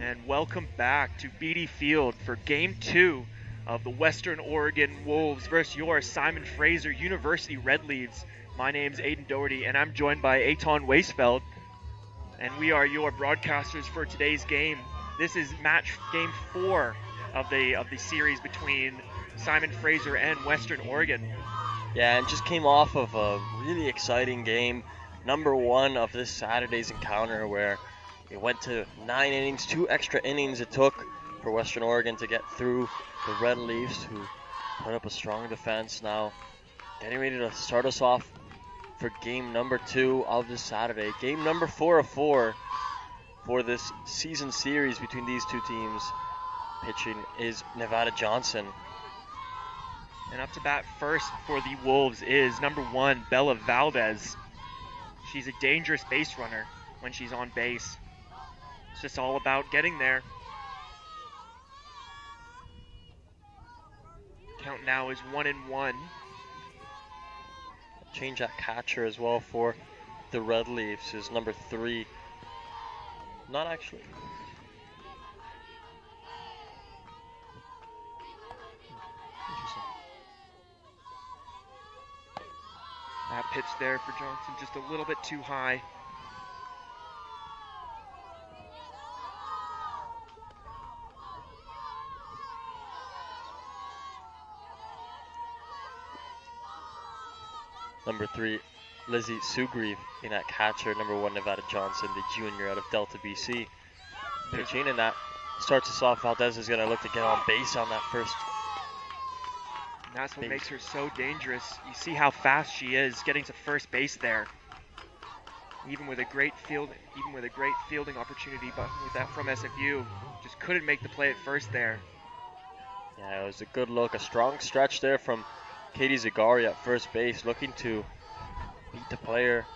and welcome back to Beatty Field for Game 2 of the Western Oregon Wolves versus your Simon Fraser University Red Leafs. My name's Aiden Doherty, and I'm joined by Aton Weisfeld, and we are your broadcasters for today's game. This is match game four of the of the series between Simon Fraser and Western Oregon. Yeah, and just came off of a really exciting game, number one of this Saturday's encounter, where it went to nine innings, two extra innings it took for Western Oregon to get through the Red Leafs, who put up a strong defense. Now, getting ready to start us off for game number two of this Saturday. Game number four of four for this season series between these two teams. Pitching is Nevada Johnson. And up to bat first for the Wolves is number one, Bella Valdez. She's a dangerous base runner when she's on base. It's just all about getting there. Count now is one and one. Change that catcher as well for the Red Leafs is number three. Not actually. That pitch there for Johnson just a little bit too high. Number three, Lizzie Sugrieve in at catcher. Number one, Nevada Johnson, the junior out of Delta BC. Pitching, and that starts us off. Valdez is going to look to get on base on that first. And that's what Base. makes her so dangerous. You see how fast she is getting to first base there. Even with a great field, even with a great fielding opportunity, but with that from SFU, just couldn't make the play at first there. Yeah, it was a good look. A strong stretch there from Katie Zagari at first base, looking to beat the player.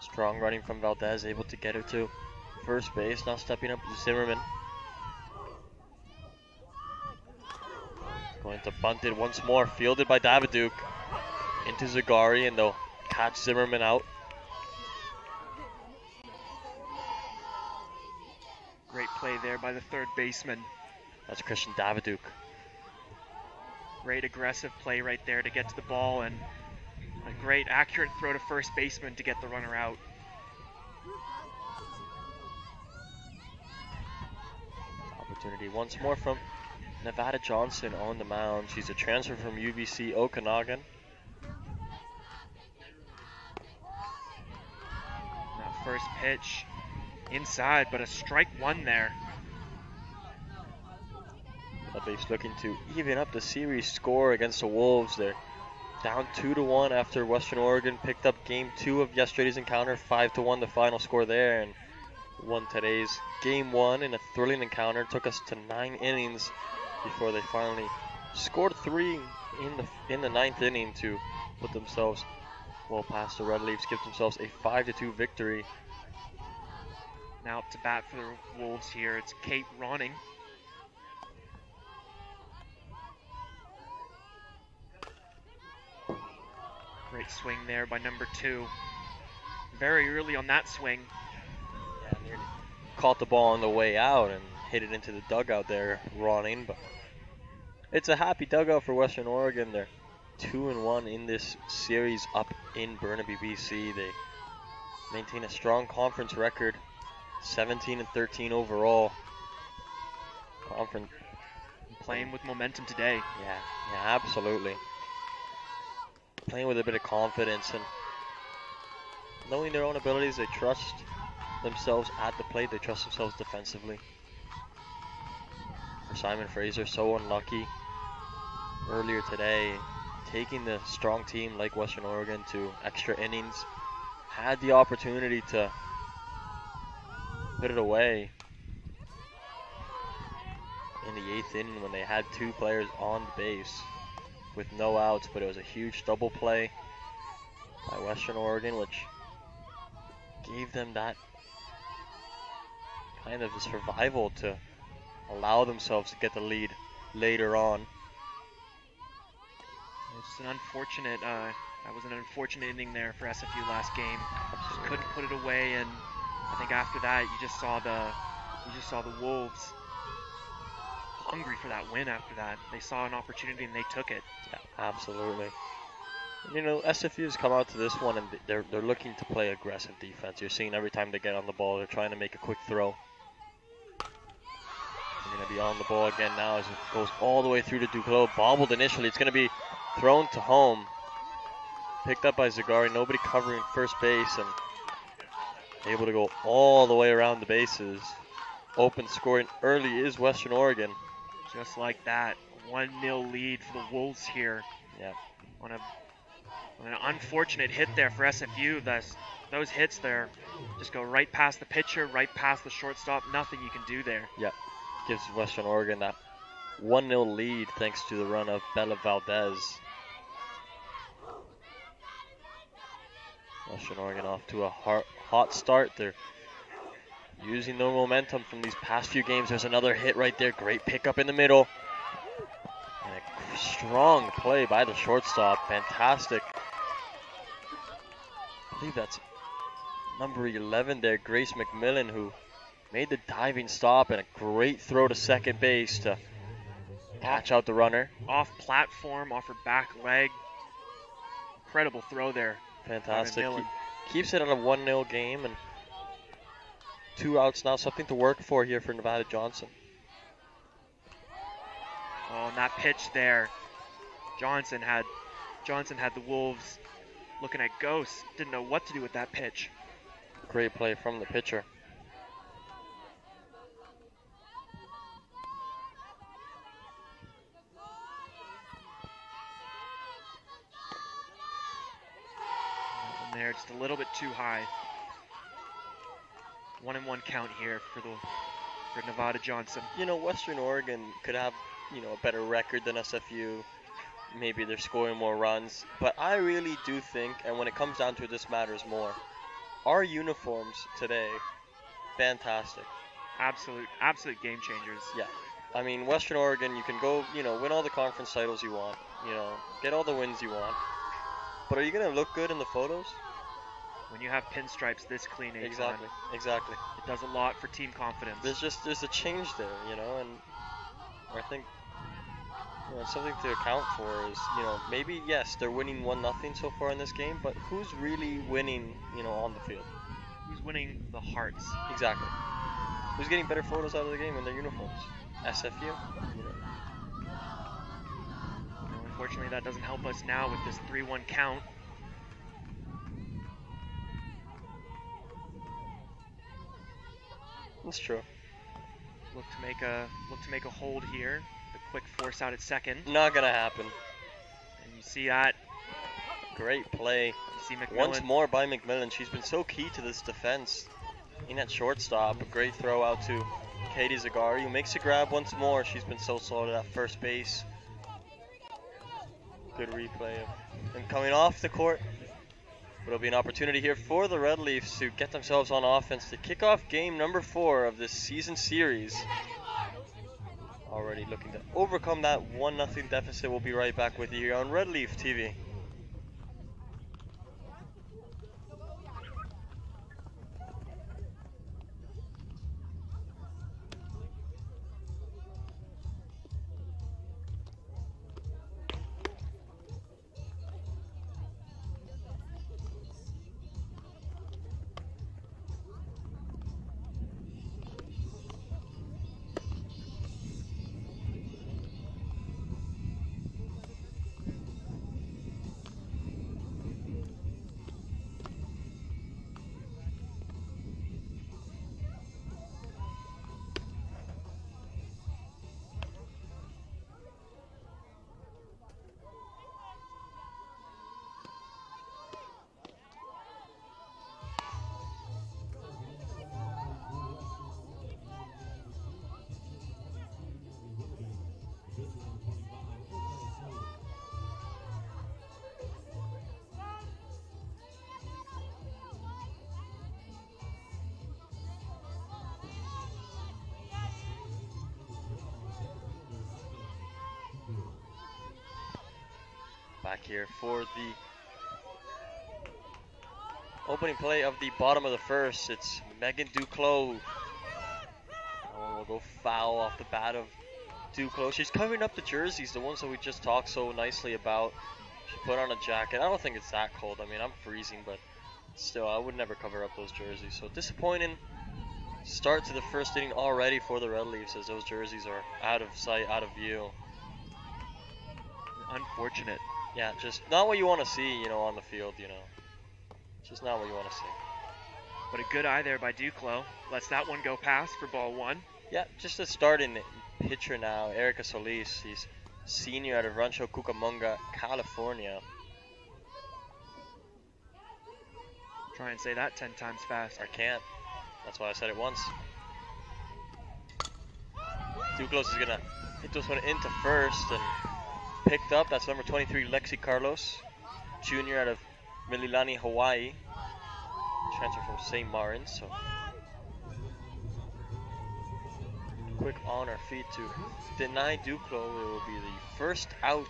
Strong running from Valdez, able to get her to first base. Now stepping up to Zimmerman. Going to bunt it once more, fielded by Daviduk. Into Zagari, and they'll catch Zimmerman out. Great play there by the third baseman. That's Christian Daviduk. Great aggressive play right there to get to the ball and a great accurate throw to first baseman to get the runner out. Opportunity once more from Nevada Johnson on the mound. She's a transfer from UBC Okanagan. That first pitch inside, but a strike one there. Red Leafs looking to even up the series score against the Wolves. They're down two to one after Western Oregon picked up game two of yesterday's encounter, five to one the final score there, and won today's game one in a thrilling encounter. Took us to nine innings before they finally scored three in the in the ninth inning to put themselves well past the Red Leafs, give themselves a five to two victory. Now up to bat for the Wolves here. It's Kate Ronning. Great swing there by number two. Very early on that swing. Yeah, caught the ball on the way out and hit it into the dugout there, running. But it's a happy dugout for Western Oregon. They're two and one in this series up in Burnaby, BC. They maintain a strong conference record, 17 and 13 overall. Conference, Playing with momentum today. yeah, yeah, absolutely. Playing with a bit of confidence and knowing their own abilities, they trust themselves at the plate, they trust themselves defensively. For Simon Fraser, so unlucky earlier today, taking the strong team like Western Oregon to extra innings, had the opportunity to put it away in the eighth inning when they had two players on base with no outs, but it was a huge double play by Western Oregon, which gave them that kind of survival to allow themselves to get the lead later on. It's an unfortunate. Uh, that was an unfortunate ending there for SFU last game. Just couldn't put it away, and I think after that you just saw the You just saw the Wolves hungry for that win after that. They saw an opportunity and they took it. Yeah, absolutely. You know, SFU's come out to this one and they're they're looking to play aggressive defense. You're seeing every time they get on the ball, they're trying to make a quick throw. They're going to be on the ball again now as it goes all the way through to Duclos. Bobbled initially. It's going to be thrown to home. Picked up by Zagari. Nobody covering first base and able to go all the way around the bases. Open scoring early is Western Oregon. Just like that. 1 0 lead for the Wolves here. Yeah. On, a, on an unfortunate hit there for SFU. That's, those hits there just go right past the pitcher, right past the shortstop. Nothing you can do there. Yeah. Gives Western Oregon that 1 0 lead thanks to the run of Bella Valdez. Western Oregon off to a hot, hot start. They're using the momentum from these past few games. There's another hit right there. Great pickup in the middle. And a strong play by the shortstop. Fantastic. I believe that's number 11 there, Grace McMillan, who made the diving stop and a great throw to second base to catch out the runner. Off platform, off her back leg. Incredible throw there. Fantastic. Keeps it on a 1 0 game and two outs now. Something to work for here for Nevada Johnson. Oh, and that pitch there. Johnson had Johnson had the Wolves looking at ghosts. Didn't know what to do with that pitch. Great play from the pitcher. there, just a little bit too high. One and one count here for the for Nevada Johnson. You know, Western Oregon could have you know a better record than SFU. Maybe they're scoring more runs, but I really do think, and when it comes down to it, this matters more. Our uniforms today, fantastic. Absolute, absolute game changers. Yeah. I mean, Western Oregon, you can go, you know, win all the conference titles you want, you know, get all the wins you want. But are you going to look good in the photos? When you have pinstripes this clean. Exactly. Exactly. It does a lot for team confidence. There's just there's a change there, you know, and I think you know, something to account for is you know maybe yes they're winning one nothing so far in this game, but who's really winning you know on the field? Who's winning the hearts? Exactly. Who's getting better photos out of the game in their uniforms? SFU. You know. Unfortunately, that doesn't help us now with this 3-1 count. That's true. Look to make a look to make a hold here. The quick force out at second. Not gonna happen. And you see that. Great play. You see McMillan. Once more by McMillan. She's been so key to this defense. In at shortstop, a great throw out to Katie Zagari, who makes a grab once more. She's been so solid at first base. Good replay And coming off the court, It'll be an opportunity here for the Red Leafs to get themselves on offense to kick off game number four of this season series. Already looking to overcome that 1 0 deficit. We'll be right back with you here on Red Leaf TV. Here for the opening play of the bottom of the first. It's Megan Duclos will go foul off the bat of Duclos. She's covering up the jerseys, the ones that we just talked so nicely about. She put on a jacket. I don't think it's that cold. I mean, I'm freezing, but still, I would never cover up those jerseys. So disappointing start to the first inning already for the Red Leafs as those jerseys are out of sight, out of view. Unfortunate. Yeah, just not what you want to see, you know, on the field, you know. Just not what you want to see. But a good eye there by Duclos. Lets that one go past for ball one. Yeah, just a starting pitcher now, Erica Solis. He's senior out of Rancho Cucamonga, California. Try and say that 10 times fast. I can't. That's why I said it once. Duclos is gonna hit this one into first and picked up. That's number 23, Lexi Carlos, junior out of Mililani, Hawaii. Transfer from St. Martin's. So quick on our feet to deny Duclos. It will be the first out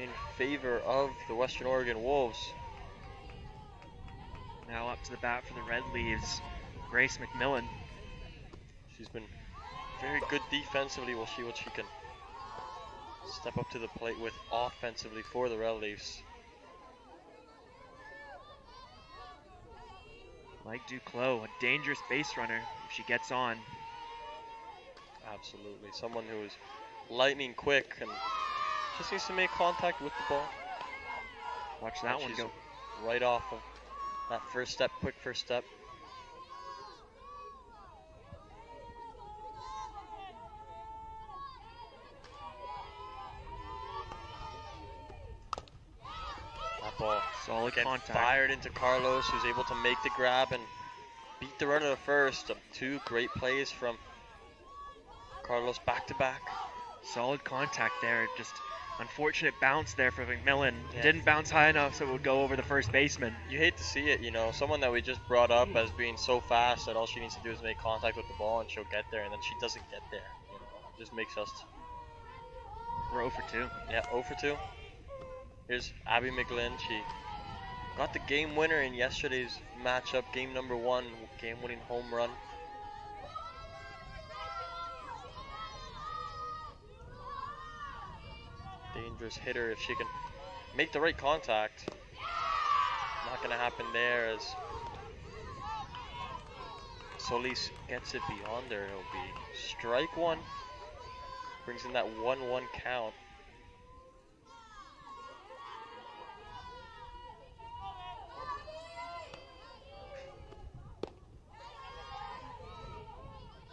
in favor of the Western Oregon Wolves. Now up to the bat for the Red Leafs, Grace McMillan. She's been very good defensively. We'll see what she can step up to the plate with offensively for the Red Leafs. Like Duclos, a dangerous base runner if she gets on. Absolutely. Someone who is lightning quick and just needs to make contact with the ball. Watch that And one go. Right off of that first step, quick first step. Ball Solid again contact. fired into Carlos, who's able to make the grab and beat the runner to first. Um, Two great plays from Carlos back to back. Solid contact there. Just unfortunate bounce there for McMillan. Yeah. Didn't bounce high enough so it would go over the first baseman. You hate to see it, you know, someone that we just brought up as being so fast that all she needs to do is make contact with the ball and she'll get there, and then she doesn't get there. You know, it just makes us, We're 0 for 2. yeah, 0 for 2. Here's Abby McGlynn. She got the game winner in yesterday's matchup, game number one, game-winning home run. Dangerous hitter if she can make the right contact. Not gonna happen there as Solis gets it beyond there. It'll be strike one. Brings in that 1-1 count.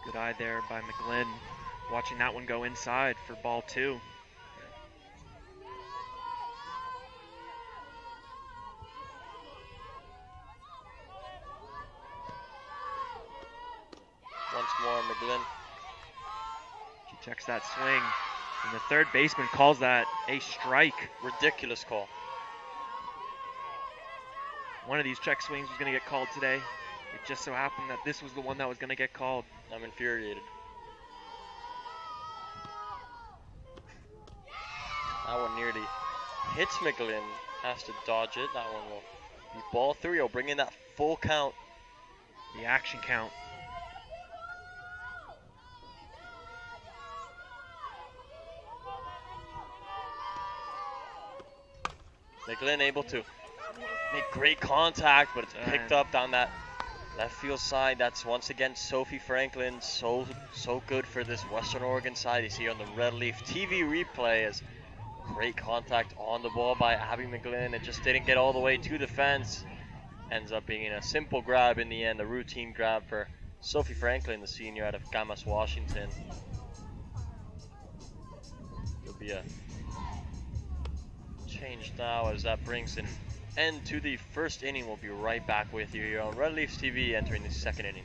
Good eye there by McGlynn. Watching that one go inside for ball two. Once more, McGlynn. She checks that swing. And the third baseman calls that a strike. Ridiculous call. One of these check swings was going to get called today. It just so happened that this was the one that was going to get called. I'm infuriated. That one nearly hits McGlynn. Has to dodge it. That one will be ball three. He'll bring in that full count. The action count. McGlynn able to make great contact, but it's picked up down that left field side. That's once again Sophie Franklin. So so good for this Western Oregon side. You see on the Red Leaf TV replay as great contact on the ball by Abby McGlynn. It just didn't get all the way to the fence. Ends up being a simple grab in the end, a routine grab for Sophie Franklin, the senior out of Camas, Washington. It'll be a change now as that brings an end to the first inning. We'll be right back with you here on Red Leafs TV entering the second inning.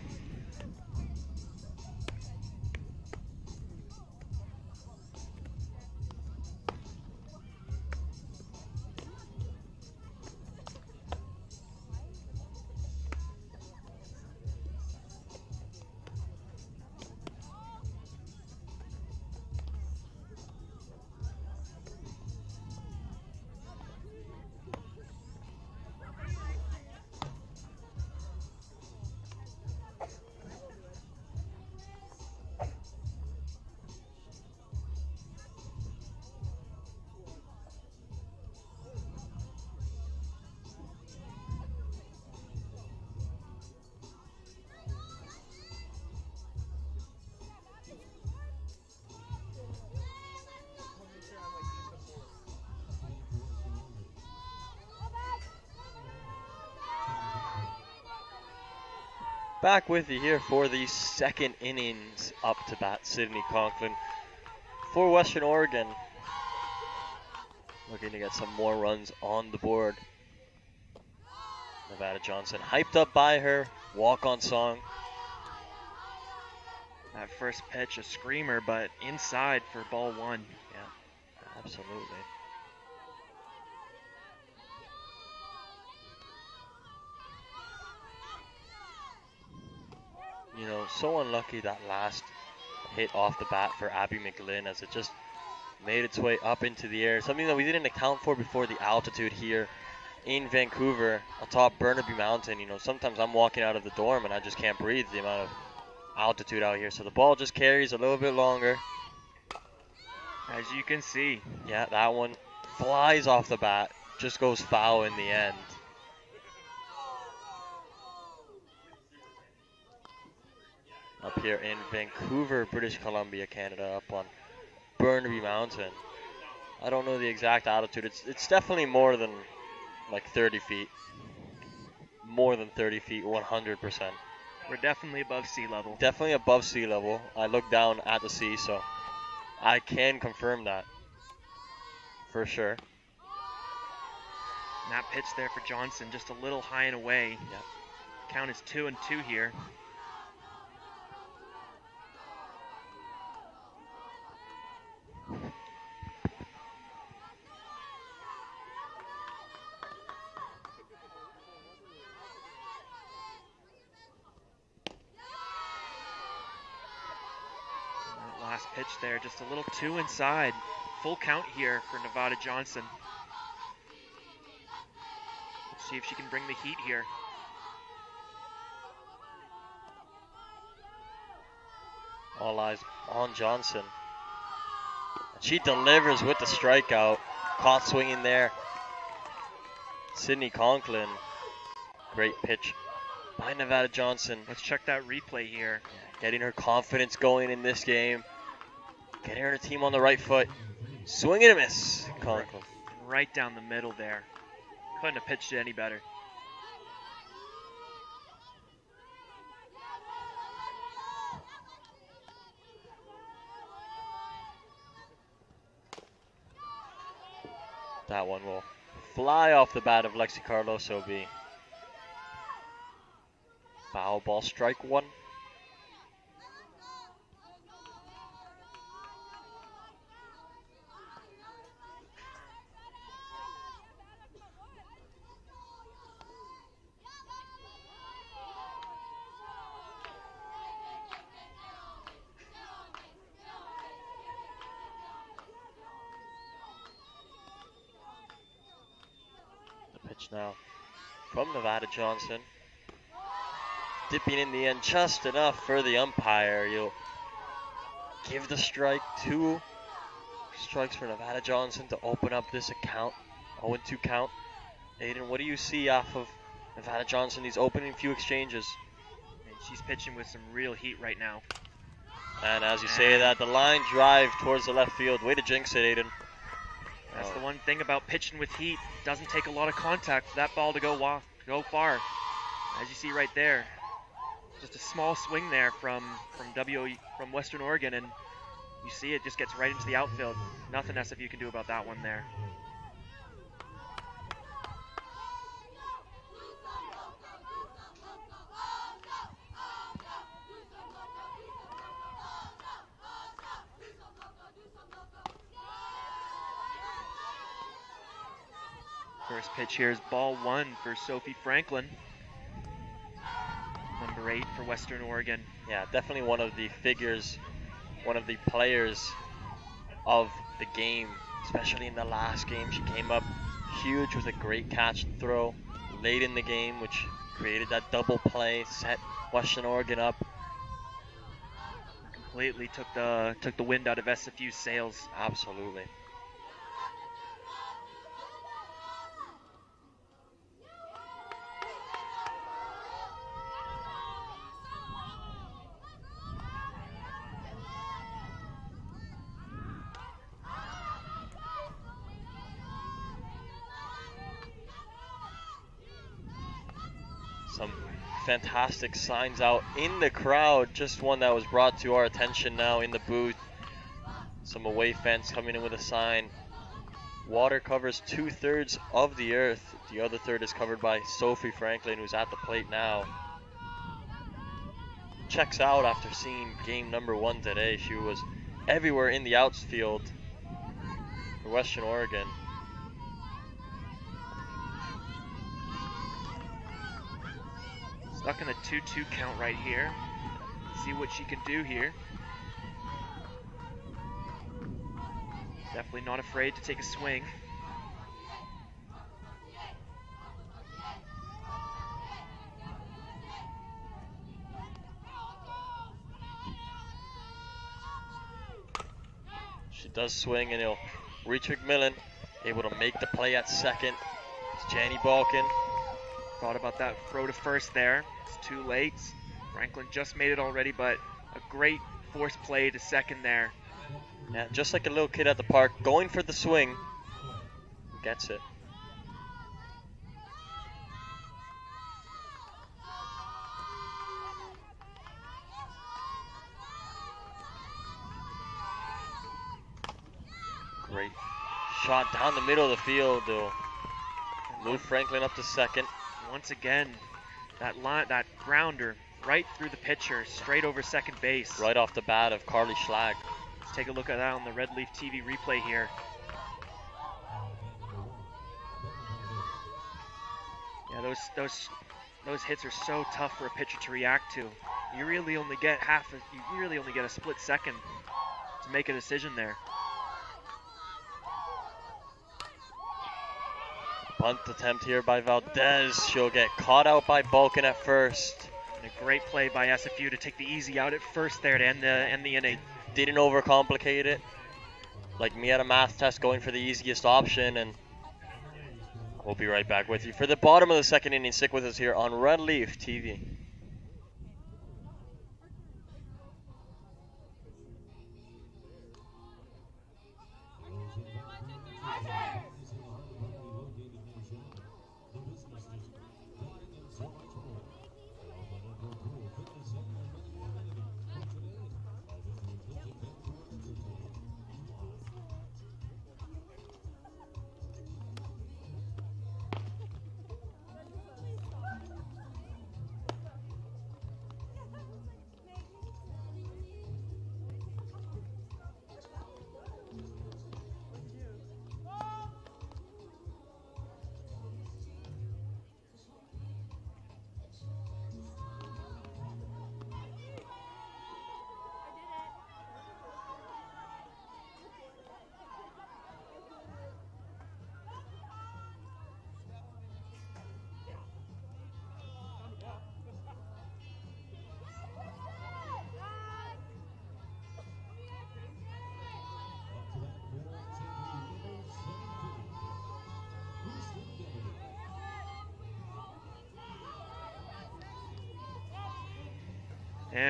Back with you here for the second innings up to bat, Sydney Conklin. For Western Oregon, looking to get some more runs on the board. Nevada Johnson, hyped up by her walk-on song. That first pitch, a screamer, but inside for ball one. Yeah, absolutely. So unlucky that last hit off the bat for Abby McGlynn as it just made its way up into the air. Something that we didn't account for before the altitude here in Vancouver atop Burnaby Mountain. You know, sometimes I'm walking out of the dorm and I just can't breathe the amount of altitude out here. So the ball just carries a little bit longer. As you can see. Yeah, that one flies off the bat, just goes foul in the end. Up here in Vancouver, British Columbia, Canada, up on Burnaby Mountain. I don't know the exact altitude. It's it's definitely more than like 30 feet. More than 30 feet, 100%. We're definitely above sea level. Definitely above sea level. I look down at the sea, so I can confirm that for sure. And that pitch there for Johnson, just a little high and away. Yep. Count is two and two here. That last pitch there, just a little two inside. Full count here for Nevada Johnson. Let's see if she can bring the heat here. All eyes on Johnson. She delivers with the strikeout. Caught swinging there. Sydney Conklin. Great pitch by Nevada Johnson. Let's check that replay here. Getting her confidence going in this game. Getting her team on the right foot. Swing and a miss. Conklin. Right down the middle there. Couldn't have pitched it any better. That one will fly off the bat of Lexi Carlos OB. Foul ball strike one. The pitch now from Nevada Johnson. Dipping in the end just enough for the umpire. You'll give the strike two strikes for Nevada Johnson to open up this account. 0-2 count. Aiden, what do you see off of Nevada Johnson these opening few exchanges? And she's pitching with some real heat right now. And as you say that, the line drive towards the left field. Way to jinx it, Aiden. That's Oh. the one thing about pitching with heat. Doesn't take a lot of contact for that ball to go wa- go far. As you see right there, just a small swing there from from W from Western Oregon, and you see it just gets right into the outfield. Nothing SFU can do about that one there. First pitch here is ball one for Sophie Franklin. Number eight for Western Oregon. Yeah, definitely one of the figures, one of the players of the game, especially in the last game. She came up huge with a great catch and throw late in the game, which created that double play, set Western Oregon up. Completely took the took the wind out of SFU's sails. Absolutely. Some fantastic signs out in the crowd. Just one that was brought to our attention now in the booth. Some away fans coming in with a sign. Water covers two thirds of the earth. The other third is covered by Sophie Franklin, who's at the plate now. Checks out after seeing game number one today. She was everywhere in the outfield for Western Oregon. Stuck in a 2-2 count right here. See what she can do here. Definitely not afraid to take a swing. She does swing and he'll reach McMillan. Able to make the play at second. It's Jenny Balkin. Thought about that throw to first there. It's too late. Franklin just made it already, but a great force play to second there. Yeah, just like a little kid at the park, going for the swing. Gets it. Great shot down the middle of the field. They'll move Franklin up to second. Once again, that line, that grounder right through the pitcher, straight over second base. Right off the bat of Carly Schlag. Let's take a look at that on the Red Leaf TV replay here. Yeah, those those those hits are so tough for a pitcher to react to. You really only get half. A, you really only get a split second to make a decision there. Bunt attempt here by Valdez. She'll get caught out by Balkin at first. And a great play by SFU to take the easy out at first there to end the end the inning. Didn't overcomplicate it. Like me at a math test, going for the easiest option, and we'll be right back with you for the bottom of the second inning. Stick with us here on Red Leaf TV.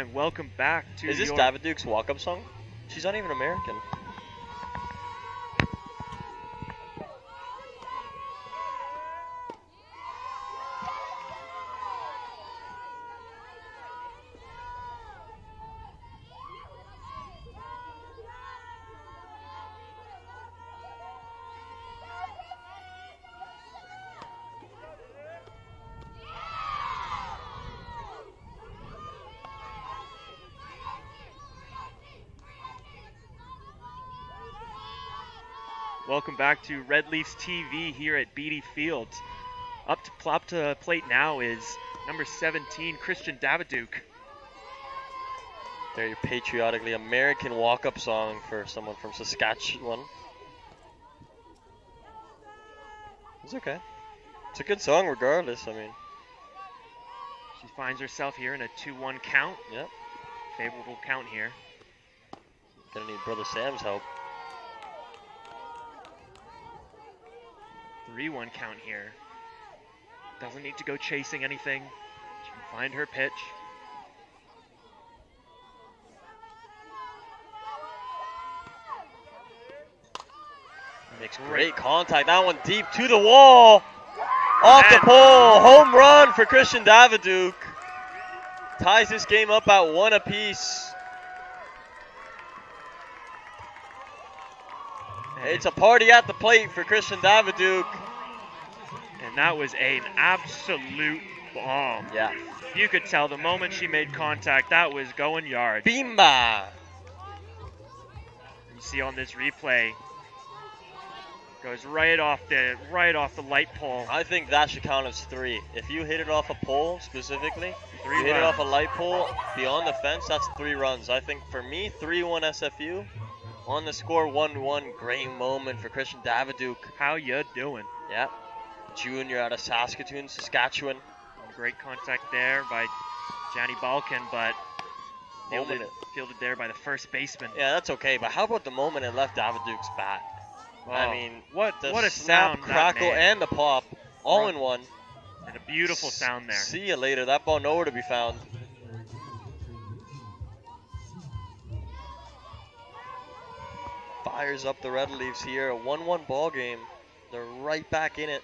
And welcome back to Is this your David Duke's walk-up song? She's not even American. Welcome back to Red Leafs TV here at Beatty Field. Up to up to plate now is number 17 Christian Daviduke. There, your patriotically American walk-up song for someone from Saskatchewan. It's okay. It's a good song regardless. I mean, She finds herself here in a 2-1 count. Yep. Favorable count here. gonna need brother Sam's help. 3-1 count here. Doesn't need to go chasing anything. She can find her pitch. Makes great contact. That one deep to the wall. Off the pole. Home run for Christian Daviduke. ties this game up at one apiece. It's a party at the plate for Christian Daviduke. And that was an absolute bomb. Yeah. You could tell the moment she made contact, that was going yard. Bimba. You see on this replay, goes right off the right off the light pole. I think that should count as three. If you hit it off a pole specifically, Three you hit it off a light pole beyond the fence, that's three runs. I think for me, 3-1 SFU. On the score, 1-1. Great moment for Christian Daviduke. How you doing? Yeah. Junior out of Saskatoon, Saskatchewan. Great contact there by Johnny Balkin, but fielded, fielded there by the first baseman. Yeah, that's okay. But how about the moment it left Daviduke's bat? I mean, what The what a snap, sound crackle, and the pop, all Right. in one. and a beautiful sound there. See you later. That ball nowhere to be found. Fires up the Red Leafs here. A 1-1 ball game. They're right back in it.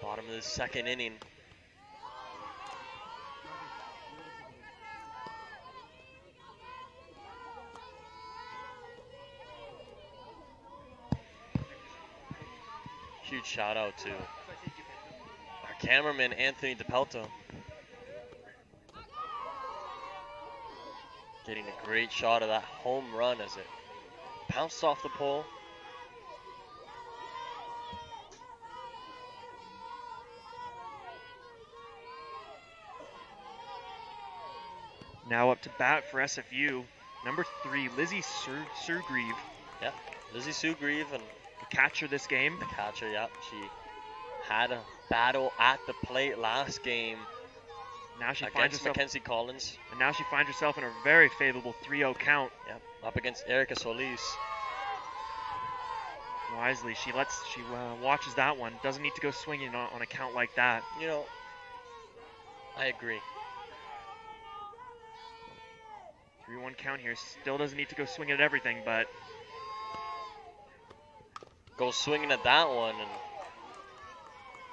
Bottom of the second inning. Huge shout out to our cameraman Anthony DePelto. Getting a great shot of that home run as it bounced off the pole. Now up to bat for SFU, number three, Lizzie Sur- Surgrieve, Lizzie Sue Grieve and the catcher this game. the catcher, yep, she had a battle at the plate last game Now she finds against herself, Mackenzie Collins. and now she finds herself in a very favorable 3-0 count. Yep, up against Erica Solis. Wisely, she lets she uh, watches that one. Doesn't need to go swinging on, on a count like that. You know, I agree. 3-1 count here. Still doesn't need to go swinging at everything, but Goes swinging at that one and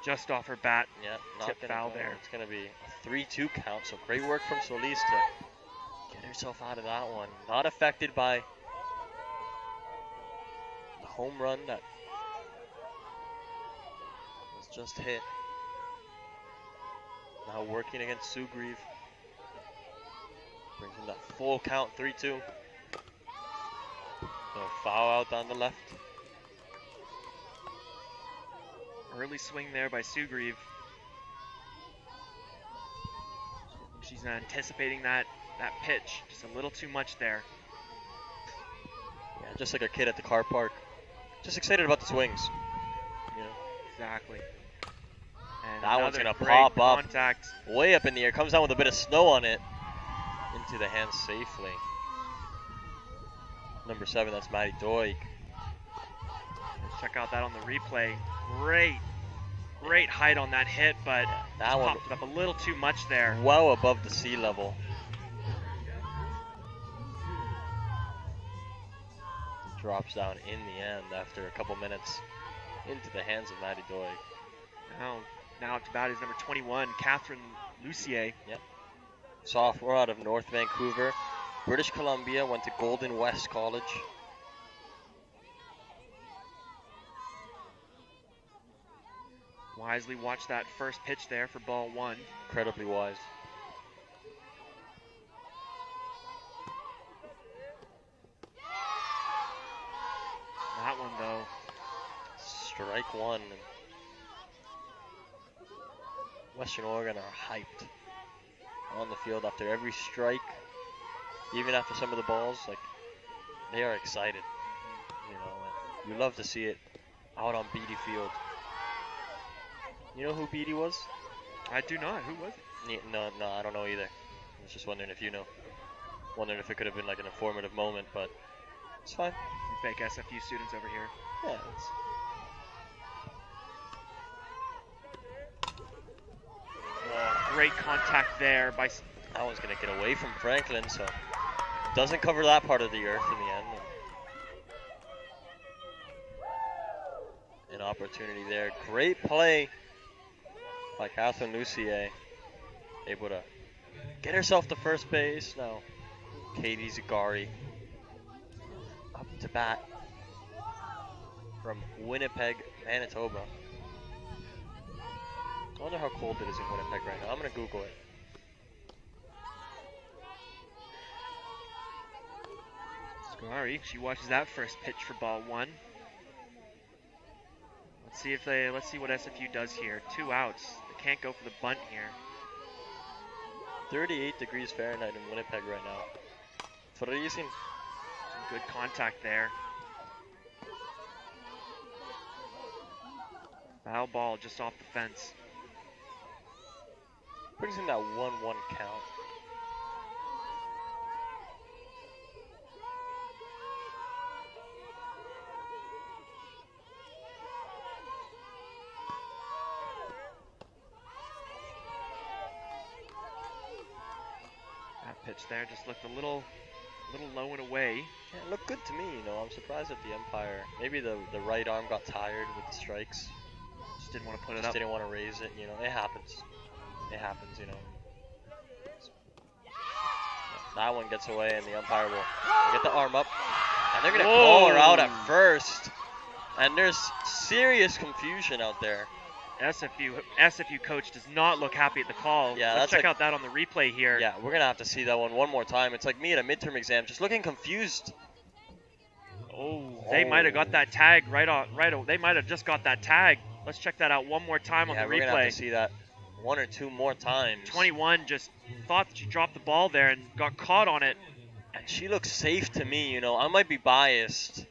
just off her bat. yeah, not Tip foul go. there. It's gonna be a 3-2 count. So great work from Solis to out of that one. Not affected by the home run that was just hit. Now working against Sue Brings him that full count, 3-2. So foul out down the left. Early swing there by Sugrieve. She's not anticipating that that pitch just a little too much there. Yeah, just like a kid at the car park. Just excited about the swings. You know, Exactly. And That one's gonna great pop up. Way up in the air, comes down with a bit of snow on it. Into the hands safely. Number seven, that's Matty Doig. Let's check out that on the replay. Great, great height on that hit, but That one popped it up a little too much there. well above the sea level. Drops down in the end after a couple minutes into the hands of Maddie Doig. Now, now to bat is number 21, Catherine Lucier. Yep. Sophomore out of North Vancouver, British Columbia, went to Golden West College. Wisely watched that first pitch there for ball one. Incredibly wise. That one though, Strike one. Western Oregon are hyped on the field after every strike, even after some of the balls. Like they are excited, you know. And you love to see it out on Beatty Field. You know who Beatty was? I do not. Who was it? No, no, I don't know either. I was just wondering if you know. Wondering if it could have been like an informative moment, but it's fine. Fake SFU students over here. Yeah, Oh, great contact there by. That one's gonna get away from Franklin, so doesn't cover that part of the earth in the end. An opportunity there. Great play by Catherine Lucier. Able to get herself to first base. Now, Katie Zagari to bat from Winnipeg, Manitoba. I wonder how cold it is in Winnipeg right now. I'm gonna Google it. Zagari, she watches that first pitch for ball one. Let's see if they. Let's see what SFU does here. Two outs. They can't go for the bunt here. 38 degrees Fahrenheit in Winnipeg right now. Freezing. Good contact there. Foul ball just off the fence. Brings in that 1-1 count. That pitch there just looked a little, little low and away. Yeah, it looked good to me, you know. I'm surprised at the umpire. Maybe the, the right arm got tired with the strikes. Just didn't want to put it Just up. didn't want to raise it, you know. It happens. It happens, you know. That one gets away, and the umpire will, will get the arm up. And they're going to call her out at first. And there's serious confusion out there. SFU SFU coach does not look happy at the call. Yeah, Let's check like- out that on the replay here. Yeah, we're going to have to see that one one more time. It's like me at a midterm exam, just looking confused. Oh, they might have got that tag right on. Right, they might have just got that tag. Let's check that out one more time yeah, on the we're going to have replay. to see that one or two more times. 21 just thought that she dropped the ball there and got caught on it. And she looks safe to me, you know. I might be biased,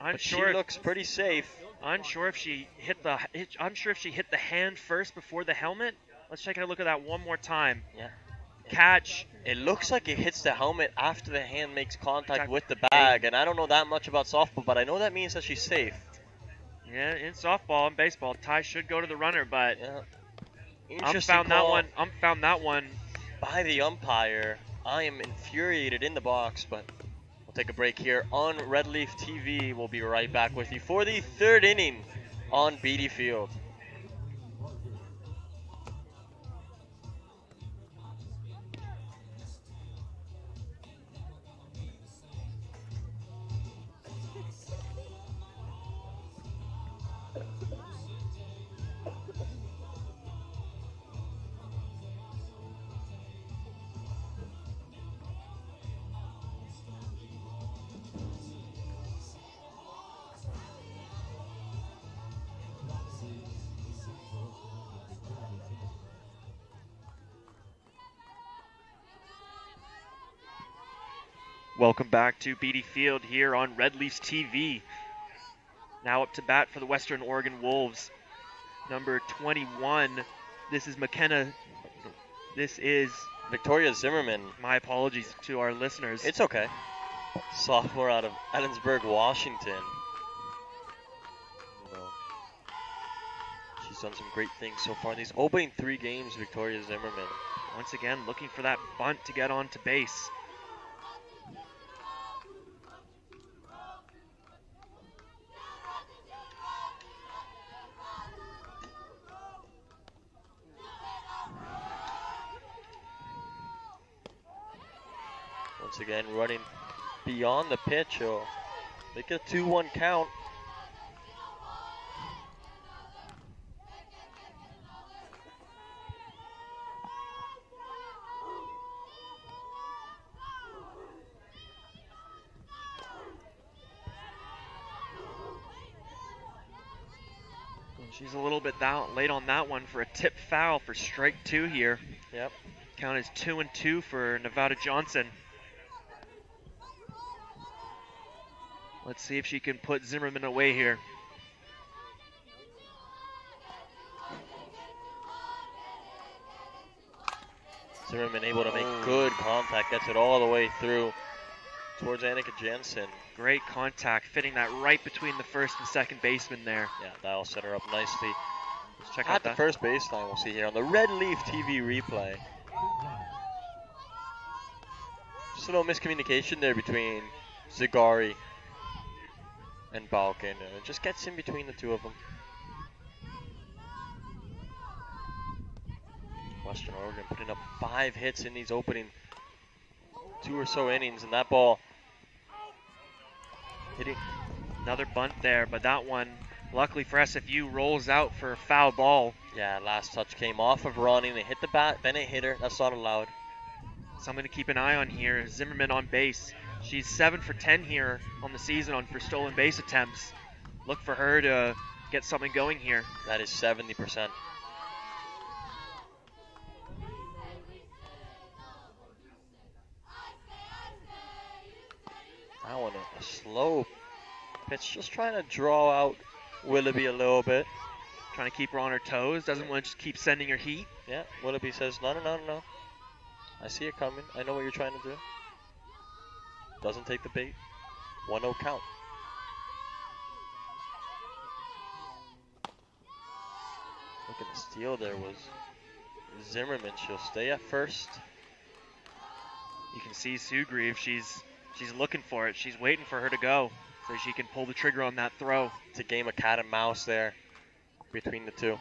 but Unsure, she looks pretty safe. unsure if she hit the. hit- Unsure if she hit the hand first before the helmet. Let's take a look at that one more time. Yeah. Catch. It looks like it hits the helmet after the hand makes contact with the bag, and I don't know that much about softball, but I know that means that she's safe. Yeah, in softball and baseball, tie should go to the runner, but Yeah. I'm found that one. I'm found that one. by the umpire. I am infuriated in the box, but take a break here on Red Leaf TV. We'll be right back with you for the third inning on Beatty Field. Welcome back to Beatty Field here on Red Leafs TV. Now up to bat for the Western Oregon Wolves. Number 21. This is McKenna. This is Victoria Zimmerman. my apologies to our listeners. It's okay. Sophomore out of Ellensburg, Washington. Know, she's done some great things so far. In these opening three games, Victoria Zimmerman. once again looking for that bunt to get onto base. Once again, running beyond the pitch. He'll make a 2 1 count. She's a little bit down, late on that one for a tip foul for strike two here. Yep. Count is two and two for Nevada Johnson. Let's see if she can put Zimmerman away here. Zimmerman able to make good contact, gets it all the way through towards Annika Jensen. Great contact, fitting that right between the first and second baseman there. Yeah, that'll set her up nicely. Let's check At out the that. first baseline, we'll see here on the Red Leaf TV replay. Just a little miscommunication there between Zagari and Balkin. Uh, it just gets in between the two of them. Western Oregon putting up five hits in these opening two or so innings, and that ball hitting. Another bunt there, but that one, luckily for SFU, rolls out for a foul ball. Yeah, last touch came off of Ronnie. They hit the bat, then it hit her. That's not allowed. Something to keep an eye on here. Zimmerman on base. She's seven for 10 here on the season on for stolen base attempts. Look for her to get something going here. That is 70%. That one, a slow pitch, just trying to draw out Willoughby a little bit. Trying to keep her on her toes. Doesn't want to just keep sending her heat. Yeah, Willoughby says, no, no, no, no. I see it coming. I know what you're trying to do. Doesn't take the bait. 1 0 count. Look at the steal there was Zimmerman. She'll stay at first. You can see Sue Grieve. She's she's looking for it. She's waiting for her to go so she can pull the trigger on that throw. It's a game of cat and mouse there between the two.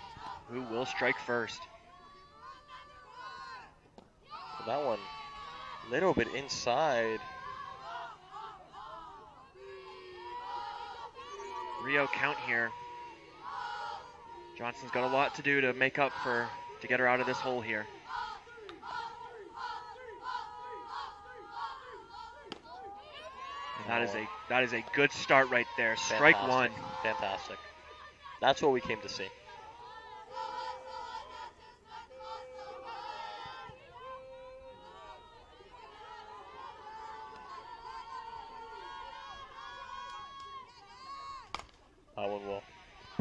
Who will strike first? That one, little bit inside. Rio count here. Johnson's got a lot to do to make up for to get her out of this hole here. And that is a that is a good start right there. Strike Fantastic. one. Fantastic. That's what we came to see.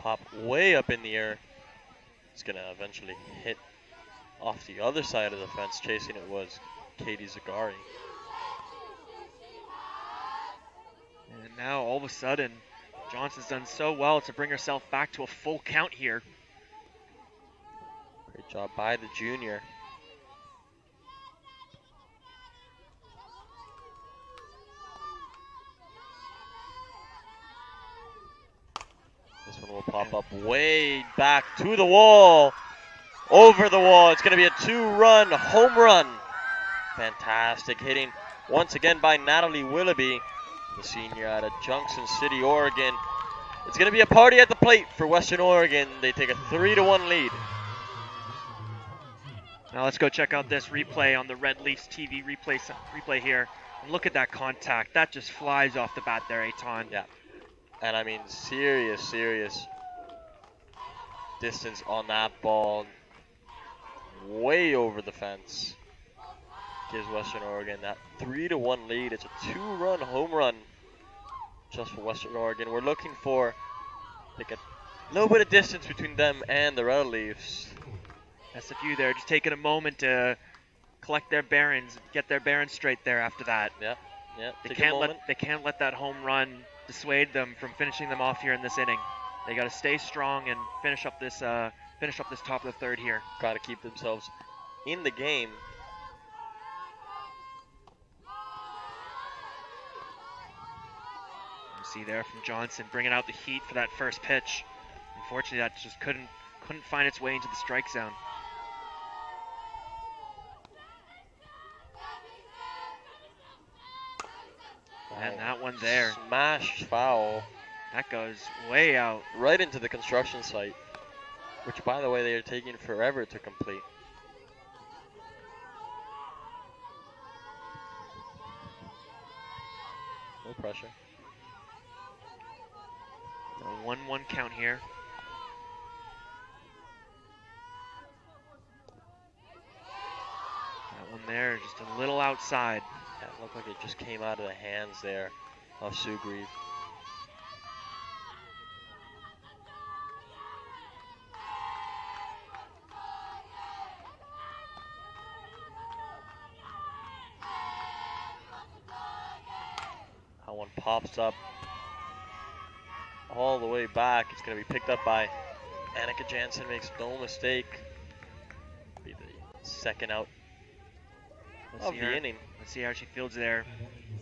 Pop way up in the air. It's going to eventually hit off the other side of the fence. Chasing it was Katie Zagari. And now all of a sudden, Johnson's done so well to bring herself back to a full count here. Great job by the junior. Will pop up way back to the wall. Over the wall. It's going to be a two run home run. Fantastic hitting once again by Natalie Willoughby, the senior out of Junction City, Oregon. It's going to be a party at the plate for Western Oregon. They take a 3 to 1 lead. Now let's go check out this replay on the Red Leafs TV replay replay here. And look at that contact. That just flies off the bat there, Aton. Yeah. And I mean, serious, serious distance on that ball. Way over the fence. Gives Western Oregon that 3 to 1 lead. It's a two run home run just for Western Oregon. We're looking for like a little bit of distance between them and the Red Leafs. SFU there just taking a moment to collect their bearings, get their bearings straight there after that. Yeah, yeah. They take can't let they can't let that home run dissuade them from finishing them off here in this inning. They got to stay strong and finish up this uh, finish up this top of the third here. Got to keep themselves in the game. You see there from Johnson bringing out the heat for that first pitch. Unfortunately, that just couldn't couldn't find its way into the strike zone. And oh. that one there, Smashed foul. that goes way out. right into the construction site, which, by the way, they are taking forever to complete. No pressure. A 1 1 count here. That one there, just a little outside. It looked like it just came out of the hands there of Sue Grieve. That one pops up all the way back. It's going to be picked up by Annika Jansen. Makes no mistake. Be the second out of the inning. Let's see how she fields there.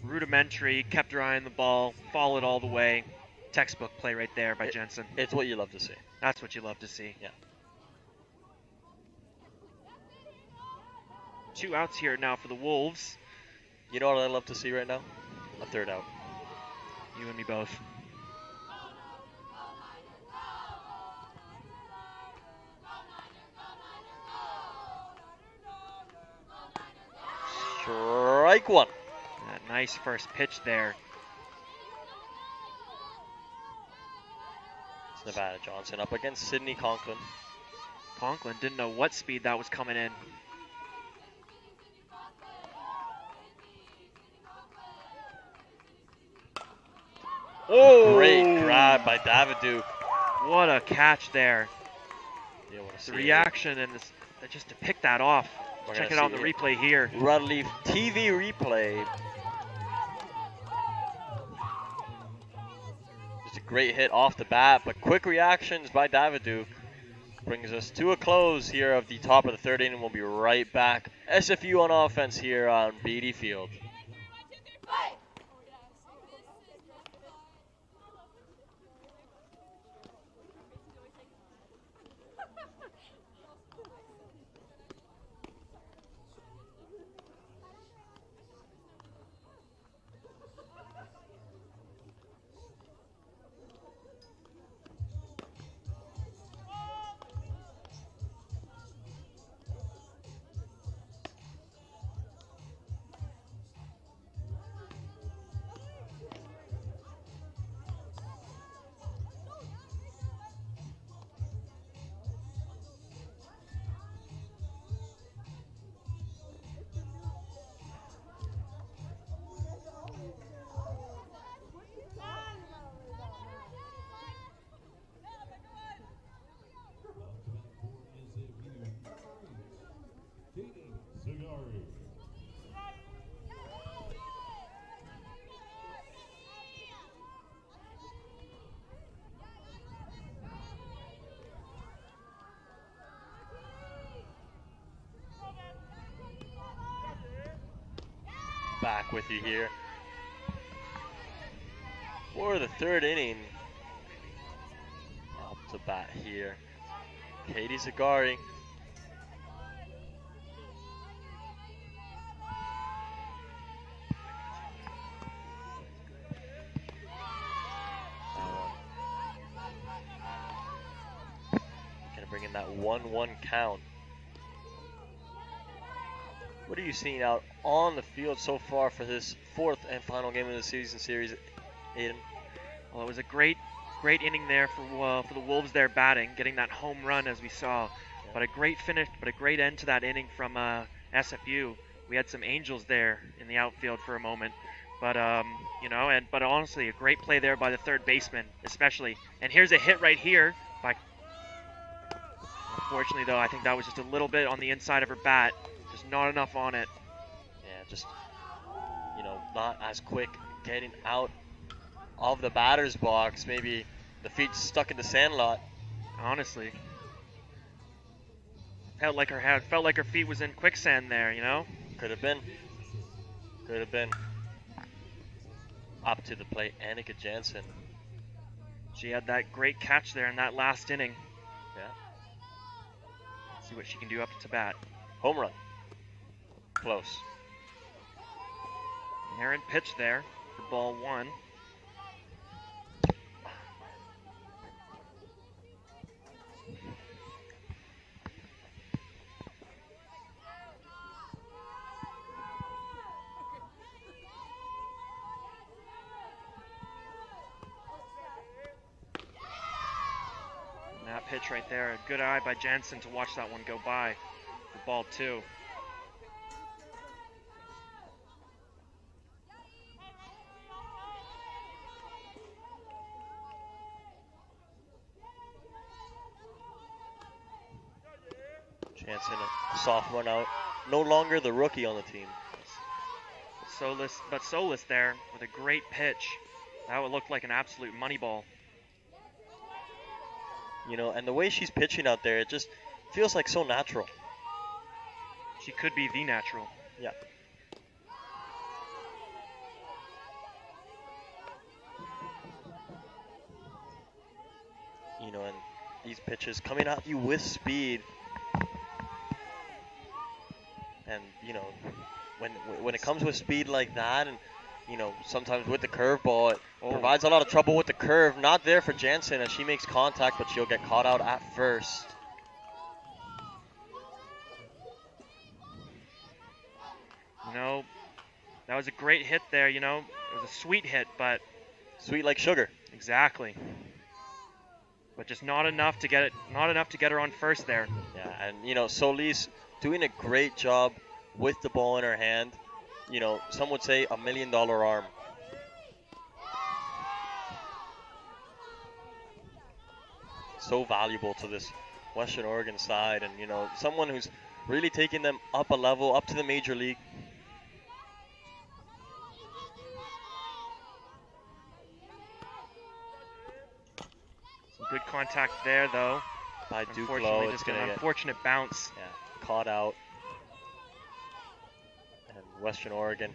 Rudimentary, kept her eye on the ball, followed all the way. Textbook play right there by It- Jensen. It's what you love to see. That's what you love to see. Yeah. two outs here now for the Wolves. You know what I'd love to see right now? A third out. You and me both. Strike one. That nice first pitch there. It's Nevada Johnson up against Sydney Conklin. Conklin didn't know what speed that was coming in. Oh! Great grab by Davidu. What a catch there. See The it. reaction and this, just to pick that off. We're Check it out on the replay here. Red Leaf TV replay. Just a great hit off the bat, but quick reactions by Davidu brings us to a close here of the top of the third inning. We'll be right back. SFU on offense here on Beatty Field. Here. For the third inning. Up to bat here. Katie Zagari. Gonna bring in that 1-1 count. What are you seeing out on the field so far for this fourth and final game of the season series, Aiden? Well, it was a great, great inning there for uh, for the Wolves there batting, getting that home run as we saw. But a great finish, but a great end to that inning from uh, SFU. We had some angels there in the outfield for a moment, but um, you know, and but honestly, a great play there by the third baseman, especially. And here's a hit right here by. Unfortunately, though, I think that was just a little bit on the inside of her bat, just not enough on it. Yeah, just you know, not as quick getting out of the batter's box. Maybe the feet stuck in the sandlot. Honestly, felt like her head, felt like her feet was in quicksand there. You know. Could have been. Could have been. Up to the plate, Annika Jansen. She had that great catch there in that last inning. Yeah. See what she can do up to bat. Home run. Close. Aaron pitched there for ball one. That pitch right there, a good eye by Jensen to watch that one go by for ball two. Jansen, a sophomore now, no longer the rookie on the team. Solis, but Solis there with a great pitch. That would look like an absolute money ball. You know, and the way she's pitching out there, it just feels like so natural. She could be the natural. Yeah. You know, and these pitches coming at you with speed. And you know, when when it comes with speed like that, and you know sometimes with the curveball, it Oh. provides a lot of trouble with the curve. Not there for Jansen as she makes contact, but she'll get caught out at first. You know, that was a great hit there. You know, it was a sweet hit, but Sweet like sugar. exactly. But just not enough to get it. Not enough to get her on first there. Yeah, and you know, Solis doing a great job with the ball in her hand. You know, some would say a million dollar arm. So valuable to this Western Oregon side, and you know, someone who's really taking them up a level, up to the major league. Some good contact there, though. By Unfortunately, Duclos, it's just gonna an get unfortunate bounce. yeah, caught out. And Western Oregon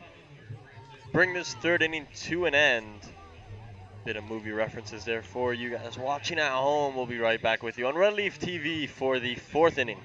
bring this third inning to an end. Bit of movie references there for you guys watching at home. We'll be right back with you on Red Leaf TV for the fourth inning.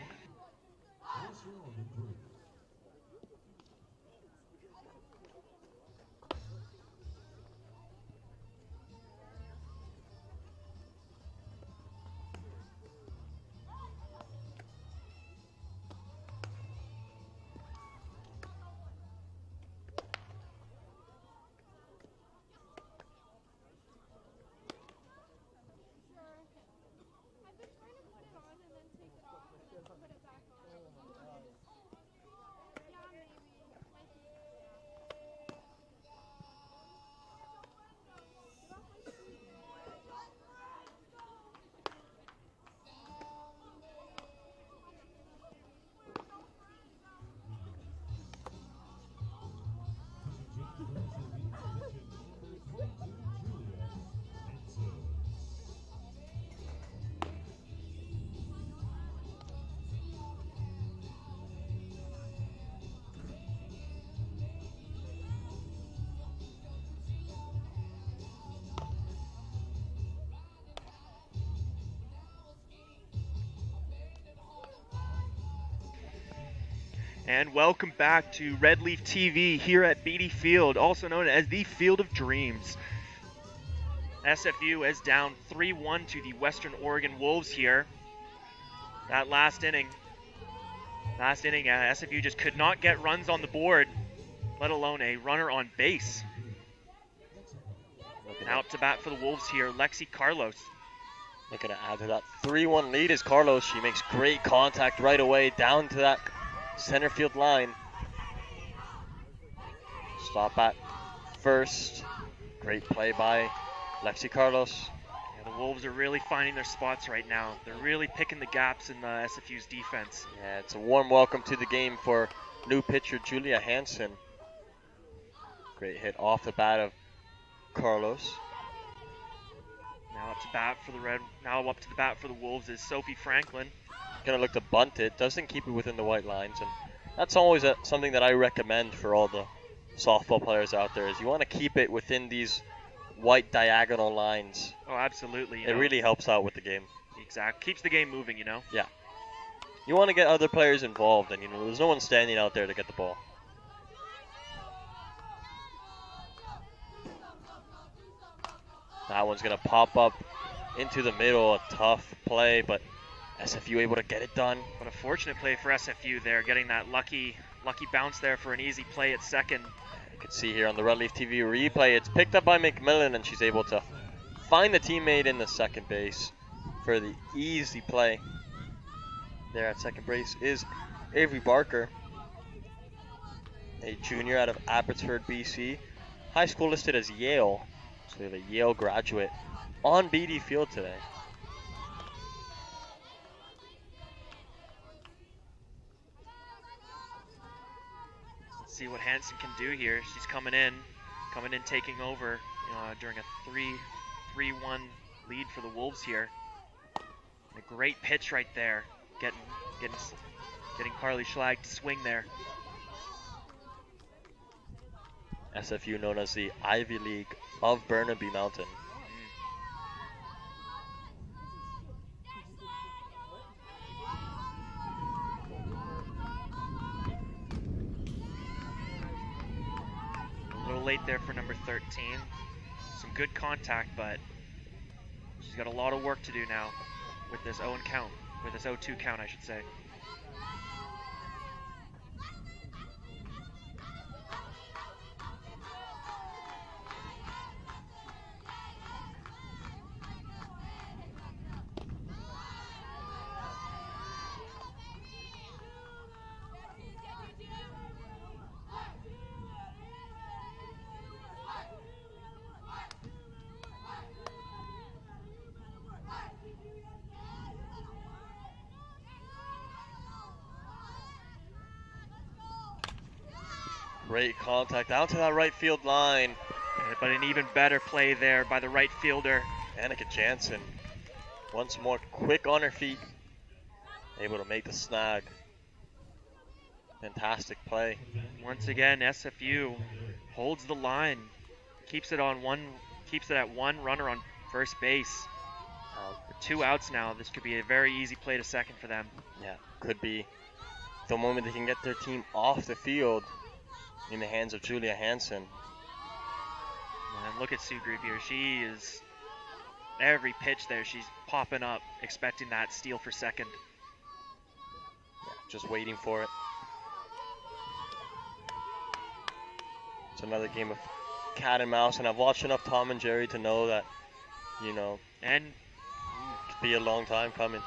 And welcome back to Red Leaf TV here at Beatty Field, also known as the Field of Dreams. SFU is down 3 1 to the Western Oregon Wolves here. That last inning, last inning, uh, SFU just could not get runs on the board, let alone a runner on base. Up to bat for the Wolves here, Lexi Carlos. Looking to add to that 3-1 lead is Carlos. She makes great contact right away down to that center field line. Stop at first. Great play by Lexi Carlos. Yeah, the Wolves are really finding their spots right now. They're really picking the gaps in uh, the SFU's defense. Yeah, it's a warm welcome to the game for new pitcher Julia Hansen. Great hit off the bat of Carlos. Now up to bat for the red. Now up to the bat for the Wolves is Sophie Franklin. Gonna look to bunt it. Doesn't keep it within the white lines, and that's always a, something that I recommend for all the softball players out there. Is you want to keep it within these white diagonal lines. Oh, absolutely. It know. really helps out with the game. exact keeps the game moving. You know. Yeah. You want to get other players involved, and you know there's no one standing out there to get the ball. That one's gonna pop up into the middle. A tough play, but SFU able to get it done. But a fortunate play for SFU there, getting that lucky, lucky bounce there for an easy play at second. You can see here on the Red Leaf TV replay, it's picked up by McMillan, and she's able to find the teammate in the second base for the easy play. There at second base is Avery Barker, a junior out of Abbotsford, BC. High school listed as Yale, so we have a Yale graduate on Beatty Field today. See what Hansen can do here. She's coming in, coming in, taking over uh, during a 3 3 1 lead for the Wolves here. And a great pitch right there. Getting, getting, getting Carly Schlag to swing there. SFU known as the Ivy League of Burnaby Mountain. little late there for number 13. Some good contact, but she's got a lot of work to do now with this 0 count, with this 0-2 count, I should say. Contact out to that right field line. But an even better play there by the right fielder. Annika Jansen, once more quick on her feet, able to make the snag. Fantastic play. Once again, SFU holds the line, keeps it on one, keeps it at one runner on first base. Uh, two outs now, this could be a very easy play to second for them. yeah, could be the moment they can get their team off the field in the hands of Julia Hansen. And look at Sue Grieve here. She is every pitch there. She's popping up, expecting that steal for second. Yeah, just waiting for it. It's another game of cat and mouse, and I've watched enough Tom and Jerry to know that, you know, And it could be a long time coming.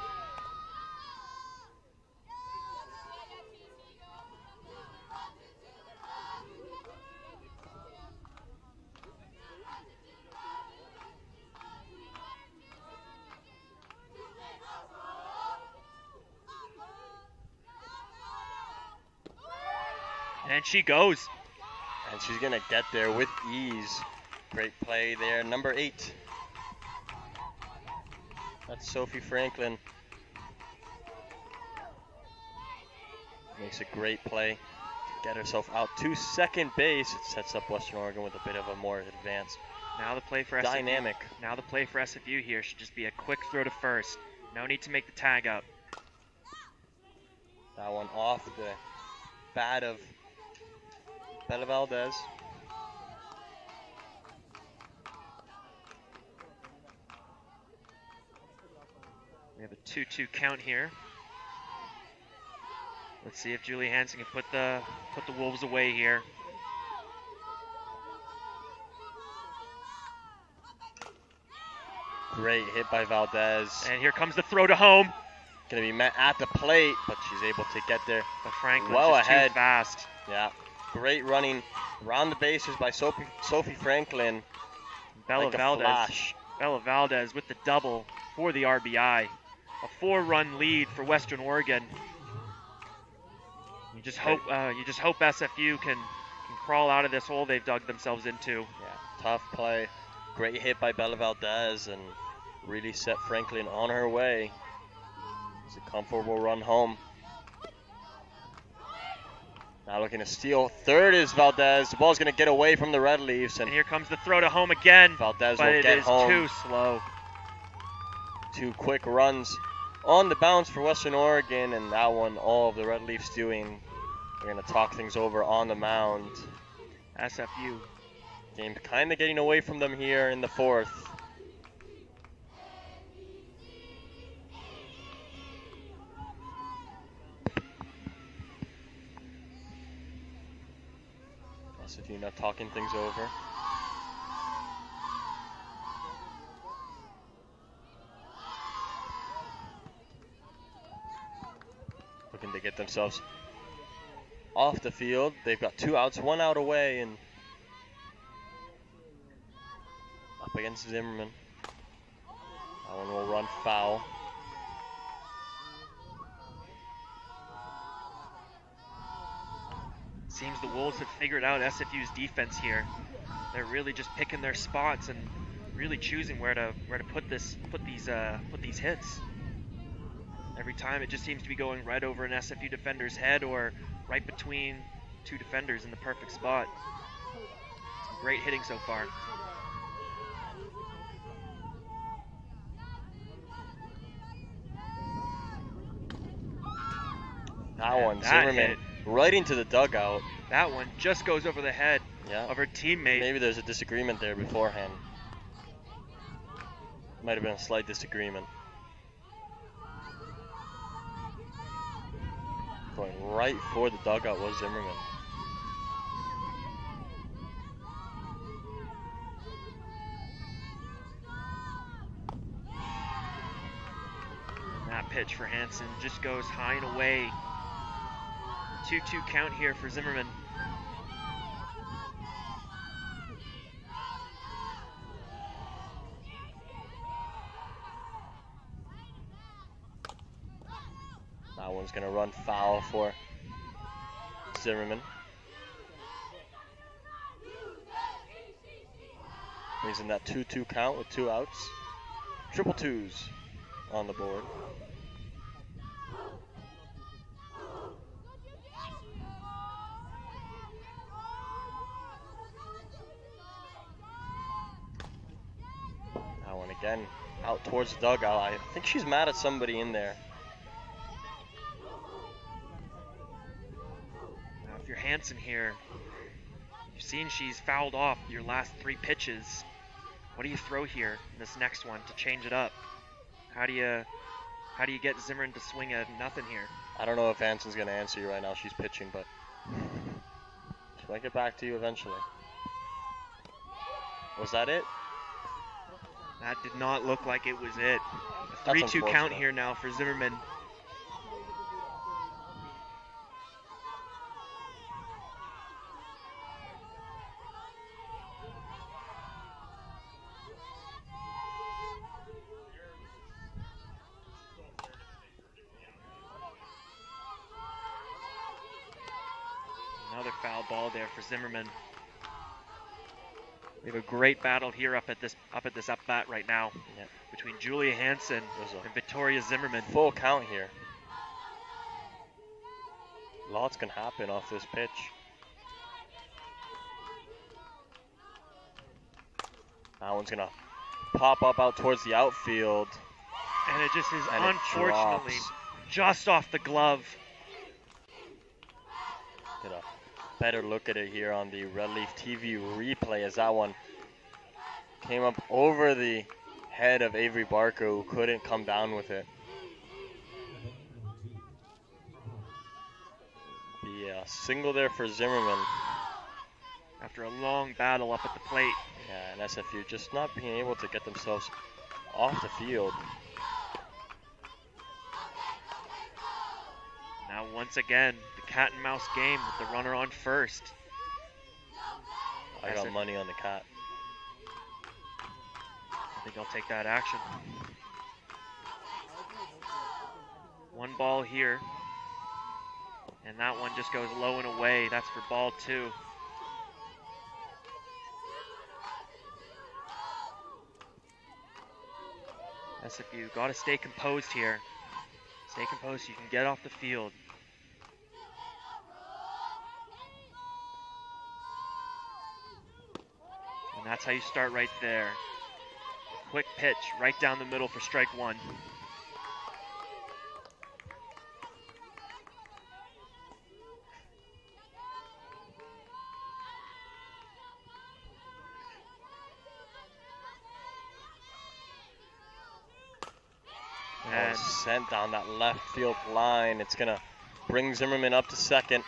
She goes. And she's gonna get there with ease. Great play there. Number eight. That's Sophie Franklin. Makes a great play to get herself out to second base. It sets up Western Oregon with a bit of a more advanced Now the play for SFU. dynamic. Now the play for SFU here should just be a quick throw to first. No need to make the tag up. That one off the bat of Valdez. We have a 2-2 count here. Let's see if Julie Hansen can put the put the Wolves away here. Great hit by Valdez. And here comes the throw to home. Gonna be met at the plate, but she's able to get there. But Franklin's Well ahead. too fast. Yeah. Great running around the bases by Sophie, Sophie Franklin. Bella like Valdez. flash. Bella Valdez with the double for the RBI. A four-run lead for Western Oregon. You just hope uh, you just hope SFU can can crawl out of this hole they've dug themselves into. Yeah, tough play. Great hit by Bella Valdez and really set Franklin on her way. It's a comfortable run home. Now looking to steal. Third is Valdez. The ball's going to get away from the Red Leafs, And and here comes the throw to home again. Valdez But will it get is home. too slow. Two quick runs on the bounce for Western Oregon, and that one, all of the Red Leafs doing. They're going to talk things over on the mound. SFU. Game kind of getting away from them here in the fourth. SFU not talking things over. Looking to get themselves off the field. They've got two outs, one out away, and up against Zimmerman. That one will run foul. Seems the Wolves have figured out SFU's defense here. They're really just picking their spots and really choosing where to where to put this put these uh, put these hits. Every time it just seems to be going right over an SFU defender's head or right between two defenders in the perfect spot. Some great hitting so far. That one, that Zimmerman hit. Right into the dugout. That one just goes over the head Yeah. of her teammate. Maybe there's a disagreement there beforehand. Might have been a slight disagreement. Going right for the dugout was Zimmerman. That pitch for Hanson just goes high and away. 2 2 count here for Zimmerman. That one's gonna run foul for Zimmerman. He's in that 2-2 count with two outs. Triple twos on the board. That one again out towards the dugout. I think she's mad at somebody in there. Now, if you're Hansen here, you've seen she's fouled off your last three pitches. What do you throw here in this next one to change it up? How do you how do you get Zimmerman to swing a nothing here? I don't know if Hansen's gonna answer you right now. She's pitching, but she might get back to you eventually. Was that it? That did not look like it was it. A 3 2 count here now for Zimmerman. Another foul ball there for Zimmerman. We have a great battle here up at this up at this up bat right now Yep. between Julia Hansen and Victoria Zimmerman. full count here. Lots can happen off this pitch. That one's gonna pop up out towards the outfield. And it just is unfortunately just off the glove. Get a better look at it here on the Red Leaf TV replay as that one came up over the head of Avery Barker who couldn't come down with it. The uh, single there for Zimmerman. After a long battle up at the plate. Yeah, and SFU just not being able to get themselves off the field. Now once again, the cat and mouse game with the runner on first. I got money on the cat. I think I'll take that action. One ball here. And that one just goes low and away. That's for ball two. SFU, gotta stay composed here. Stay composed so you can get off the field. And that's how you start right there. Quick pitch right down the middle for strike one. And sent down that left field line. It's gonna bring Zimmerman up to second.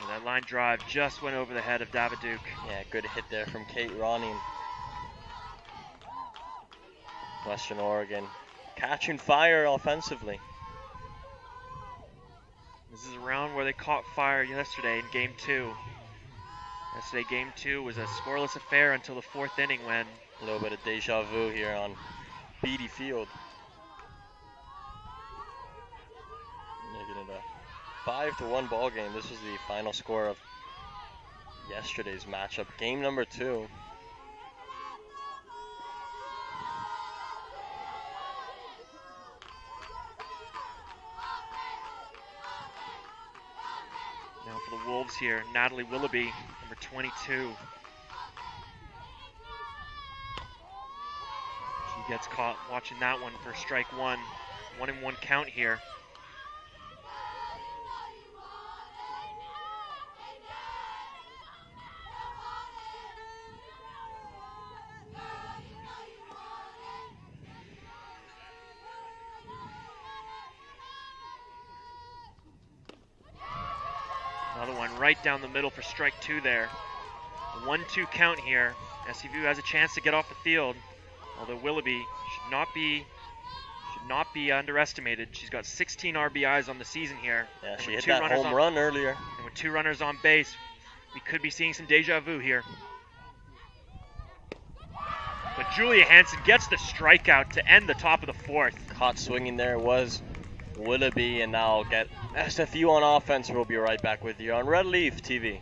Know, that line drive just went over the head of Daviduke. Yeah, good hit there from Kate Ronning. Western Oregon catching fire offensively. This is a round where they caught fire yesterday in game two. Yesterday, game two was a scoreless affair until the fourth inning when A little bit of deja vu here on Beatty Field. Making it a five to one ball game. This was the final score of yesterday's matchup. Game number two. now for the Wolves here, Natalie Willoughby, number 22. She gets caught watching that one for strike one. One and one count here. Right down the middle for strike two there. A 1 2 count here. SFU has a chance to get off the field, although Willoughby should not be. Should not be underestimated. She's got 16 RBIs on the season here. Yeah, she hit two that runners home on- run earlier. And with two runners on base, we could be seeing some deja vu here. But Julia Hansen gets the strikeout to end the top of the fourth. Caught swinging there it was Willoughby, and now get SFU on offense. We'll be right back with you on Red Leaf TV.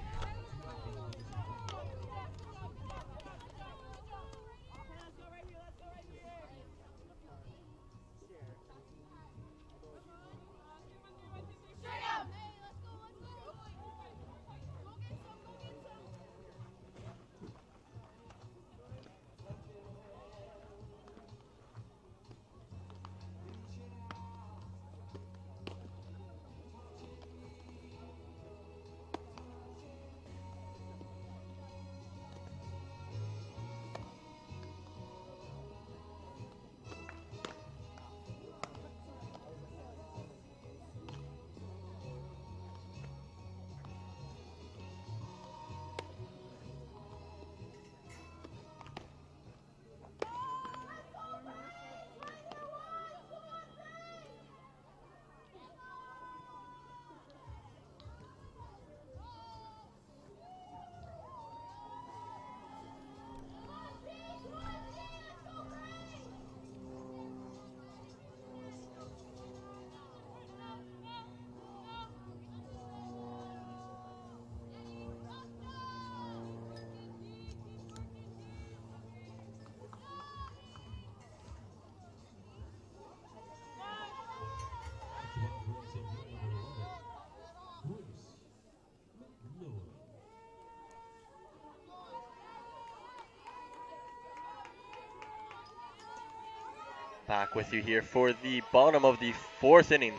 Back with you here for the bottom of the fourth inning.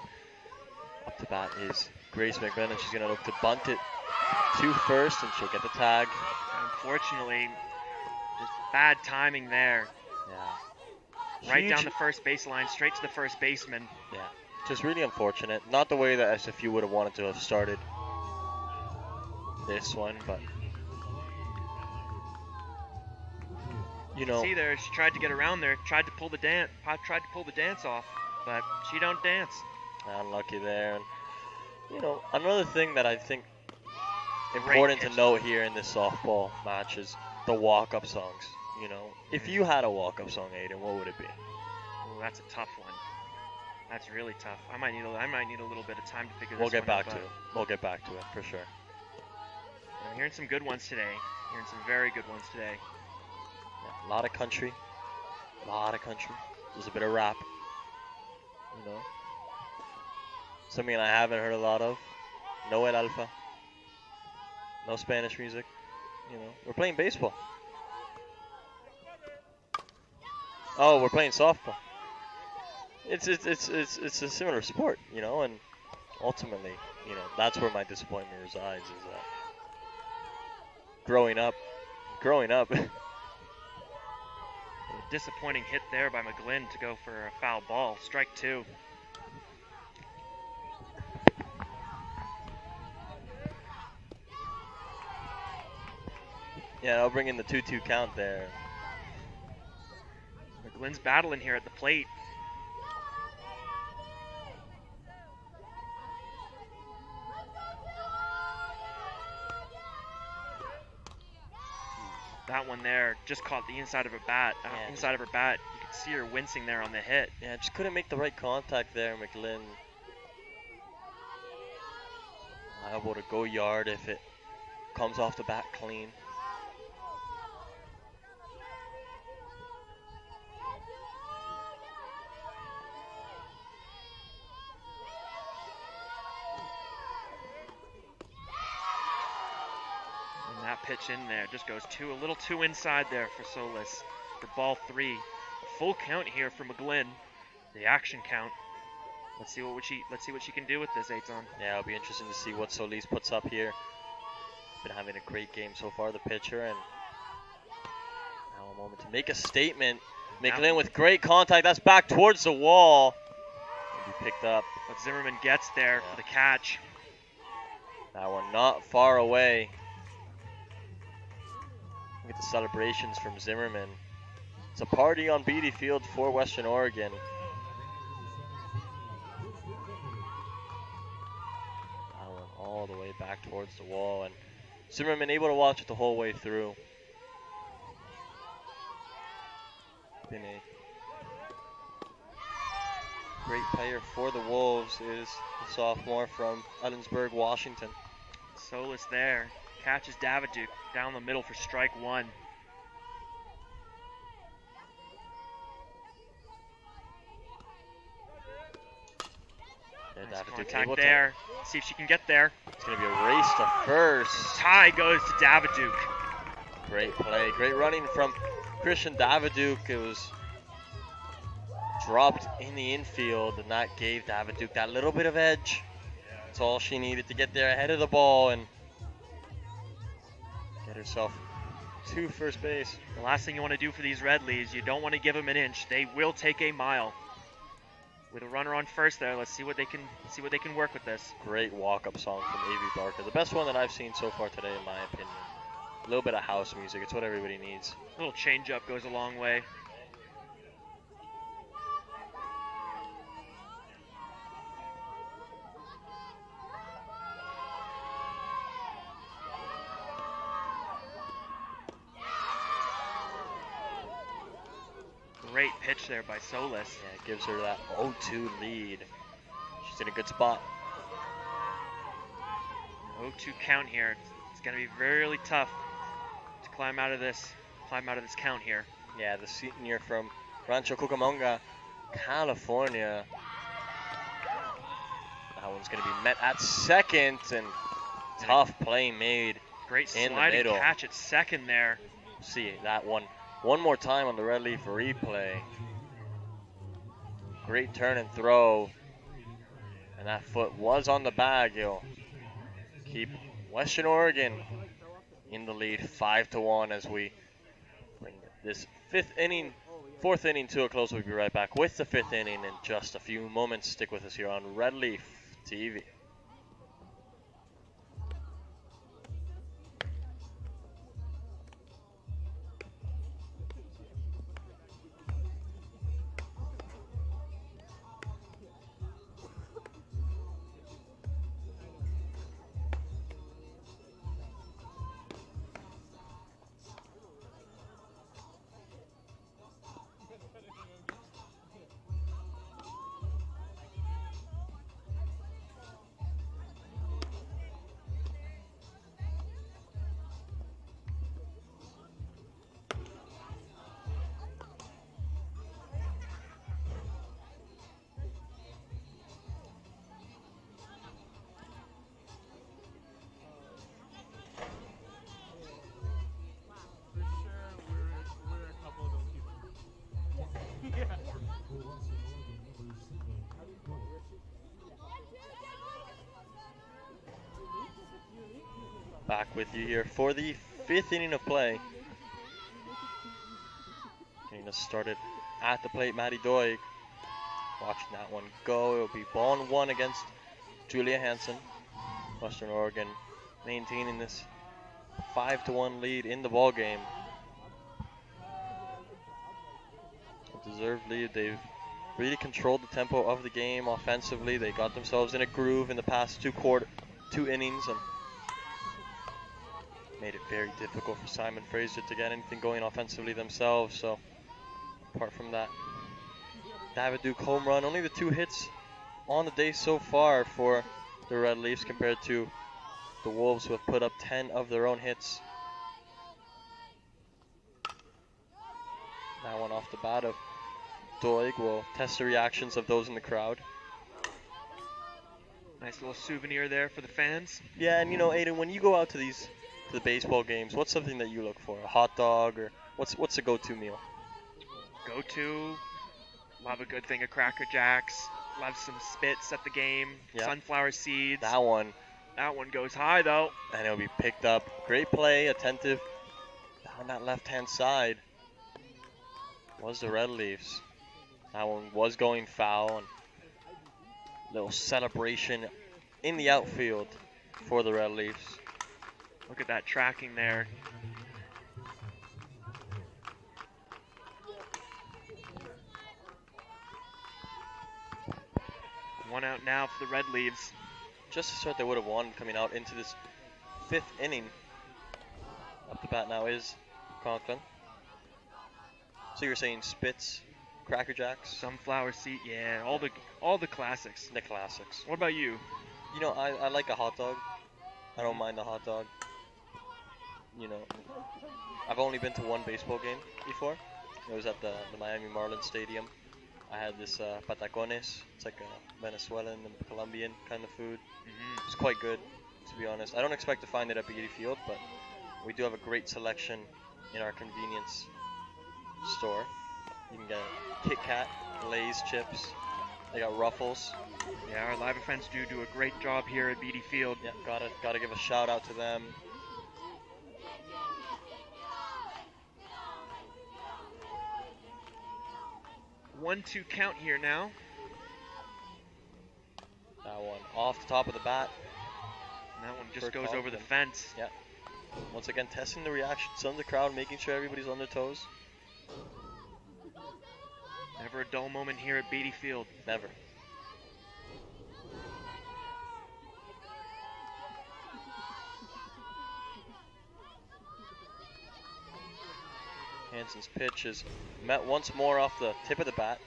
Up to bat is Grace McMillan. She's going to look to bunt it to first, and she'll get the tag. Unfortunately, just bad timing there. Yeah. Right Huge- down the first baseline, straight to the first baseman. Yeah, just really unfortunate. Not the way that SFU would have wanted to have started this one, but you know, See there, she tried to get around there, tried to pull the dance, tried to pull the dance off, but she don't dance. unlucky there. And you know, another thing that I think important to note here in this softball match is the walk-up songs. You know, if mm-hmm. you had a walk-up song, Aiden, what would it be? Ooh, that's a tough one. That's really tough. I might need a, I might need a little bit of time to figure We'll this out. We'll get back to it. We'll get back to it for sure. I'm hearing some good ones today. Hearing some very good ones today. A lot of country, a lot of country. There's a bit of rap. You know, something I haven't heard a lot of. No El Alfa. No Spanish music. You know, we're playing baseball. Oh, we're playing softball. It's it's it's it's it's a similar sport, you know, and ultimately, you know, that's where my disappointment resides. Is that growing up, growing up. Disappointing hit there by McGlynn to go for a foul ball. Strike two. Yeah, I'll bring in the 2-2 count there. McGlynn's battling here at the plate. That one there just caught the inside of her bat. Uh, inside of her bat. You could see her wincing there on the hit. Yeah, just couldn't make the right contact there, McLean. Liable to go yard if it comes off the bat clean. In there just goes too a little too inside there for Solis for ball three. A full count here for McGlynn. The action count. Let's see what she let's see what she can do with this Aton. Yeah, it'll be interesting to see what Solis puts up here. Been having a great game so far, the pitcher, and now a moment to make a statement. McLean with great contact. That's back towards the wall. Be picked up. But Zimmerman gets there Yeah. for the catch. That one not far away. Look at the celebrations from Zimmerman. It's a party on Beatty Field for Western Oregon. One all the way back towards the wall, and Zimmerman able to watch it the whole way through. Been a great player for the Wolves is the sophomore from Ellensburg, Washington. Solis there. Catches Daviduke down the middle for strike one. And Nice Daviduke contact able to- there. See if she can get there. It's going to be a race to first. Tie goes to Daviduke. Great play. Great running from Christian Daviduke. It was dropped in the infield, and that gave Daviduke that little bit of edge. That's all she needed to get there ahead of the ball and get herself to first base. The last thing you want to do for these Red Leaves, you don't want to give them an inch. They will take a mile. With a runner on first there, let's see what they can see what they can work with this. Great walk-up song from A.V. Barker. The best one that I've seen so far today, in my opinion. A little bit of house music. It's what everybody needs. A little change up goes a long way. Great pitch there by Solis. Yeah, it gives her that 0-2 lead. She's in a good spot. 0-2 count here. It's going to be really tough to climb out of this climb out of this count here. Yeah, the senior from Rancho Cucamonga, California. That one's going to be met at second, and tough play made. Great In sliding catch at second there. See that one one more time on the red leaf replay. Great turn and throw. And that foot was on the bag. He'll keep Western Oregon in the lead, five to one, as we bring this fifth inning, fourth inning to a close. We'll be right back with the fifth inning in just a few moments. Stick with us here on Red Leaf TV. Back with you here for the fifth inning of play. Getting us started at the plate, Matty Doig. Watching that one go. It'll be ball and one against Julia Hansen. Western Oregon maintaining this five to one lead in the ball game. A deserved lead. They've really controlled the tempo of the game offensively. They got themselves in a groove in the past two quarter, two innings, and made it very difficult for Simon Fraser to get anything going offensively themselves. So, apart from that, Daviduke home run, only the two hits on the day so far for the Red Leafs compared to the Wolves, who have put up 10 of their own hits. That one off the bat of Doig will test the reactions of those in the crowd. Nice little souvenir there for the fans. Yeah, and you know, Aiden, when you go out to these to the baseball games, what's something that you look for? A hot dog, or what's what's a go-to meal? Go to. Love a good thing of Cracker Jacks. Love some Spitz at the game. Yeah. Sunflower seeds. That one, That one goes high though. and it'll be picked up. Great play, attentive down that left-hand side. Was the Red Leafs? That one was going foul. And little celebration in the outfield. for the Red Leafs. Look at that tracking there. One out now for the Red Leaves. Just the sort they would have won coming out into this fifth inning. Up the bat now is Conklin. So you're saying Spitz, Cracker Jacks, Sunflower seat, yeah, all the all the classics. the classics. What about you? You know, I, I like a hot dog. I don't mind the hot dog. You know, I've only been to one baseball game before. It was at the, the Miami Marlins Stadium. I had this uh, patacones. It's like a Venezuelan and Colombian kind of food. hmm It's quite good, to be honest. I don't expect to find it at Beatty Field, but we do have a great selection in our convenience store. You can get Kit Kat, Lay's chips. They got Ruffles. Yeah, our live friends do do a great job here at Beatty Field. Yeah, gotta gotta give a shout out to them. One-two count here now. That one off the top of the bat. And that one just For goes over the fence. fence. Once again, testing the reactions of the crowd, making sure everybody's on their toes. Never a dull moment here at Beatty Field. Never. Hansen's pitch is met once more off the tip of the bat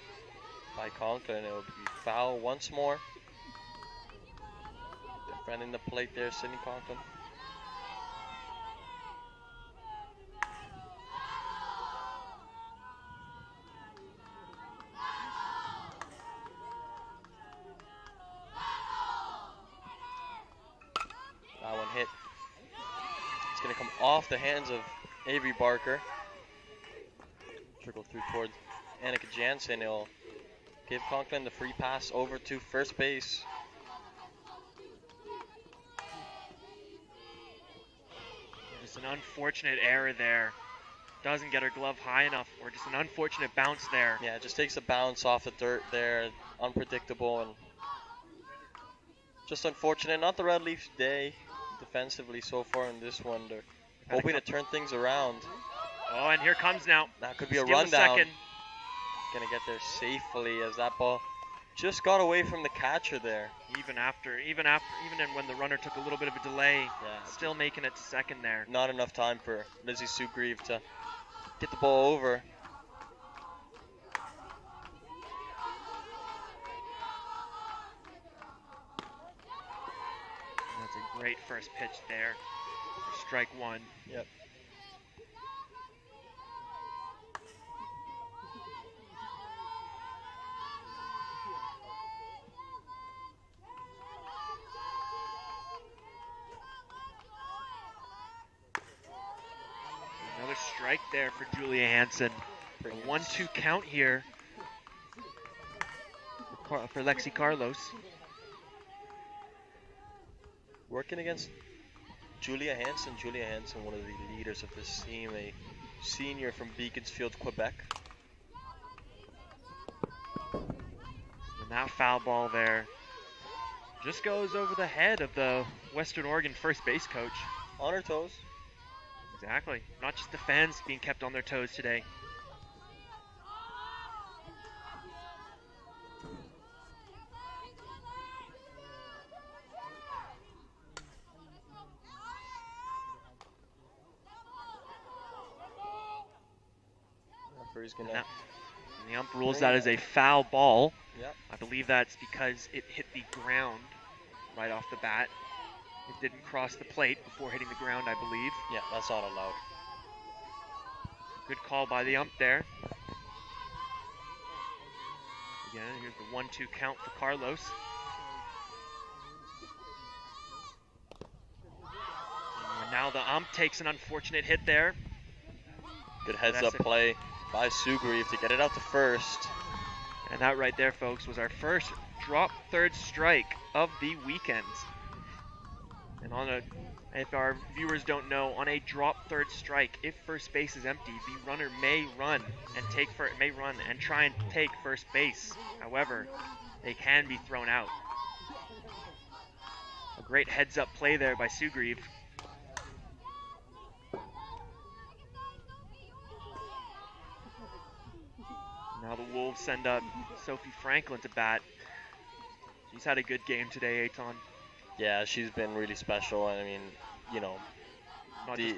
by Conklin. It will be foul once more. Defending the plate there, Sidney Conklin. That one hit. It's going to come off the hands of Avery Barker. Trickle through towards Annika Jansen. It'll give Conklin the free pass over to first base. Just an unfortunate error there. Doesn't get her glove high enough, or just an unfortunate bounce there. Yeah, it just takes a bounce off the dirt there. Unpredictable and just unfortunate. Not the Red Leafs' day defensively so far in this one. They're hoping to turn things around. Oh, and here comes now. That could be a Steal rundown. second. Gonna get there safely as that ball just got away from the catcher there. Even after, even after, even when the runner took a little bit of a delay, Yeah, still making it to second there. not enough time for Lizzie Sugrieve to get the ball over. That's a great first pitch there. Strike one. Yep. Strike there for Julia Hansen. A one-two count here for for Lexi Carlos. Working against Julia Hansen. Julia Hansen, one of the leaders of this team, a senior from Beaconsfield, Quebec. And that foul ball there just goes over the head of the Western Oregon first base coach. On her toes. Exactly. Not just the fans being kept on their toes today. Referee's gonna. Yeah. And the ump rules that as a foul ball. Yep. I believe that's because it hit the ground right off the bat. It didn't cross the plate before hitting the ground, I believe. Yeah, that's not allowed. Good call by the ump there. Again, here's the one-two count for Carlos. And now the ump takes an unfortunate hit there. Good heads-up play by Sugrieve to get it out to first. And that right there, folks, was our first drop third strike of the weekend. And on a, if our viewers don't know, on a drop third strike, if first base is empty, the runner may run and take for may run and try and take first base. However, they can be thrown out. A Great heads up play there by Sugrieve. Now the Wolves send up Sophie Franklin to bat. She's had a good game today, Aton. Yeah, she's been really special. And I mean, you know, the,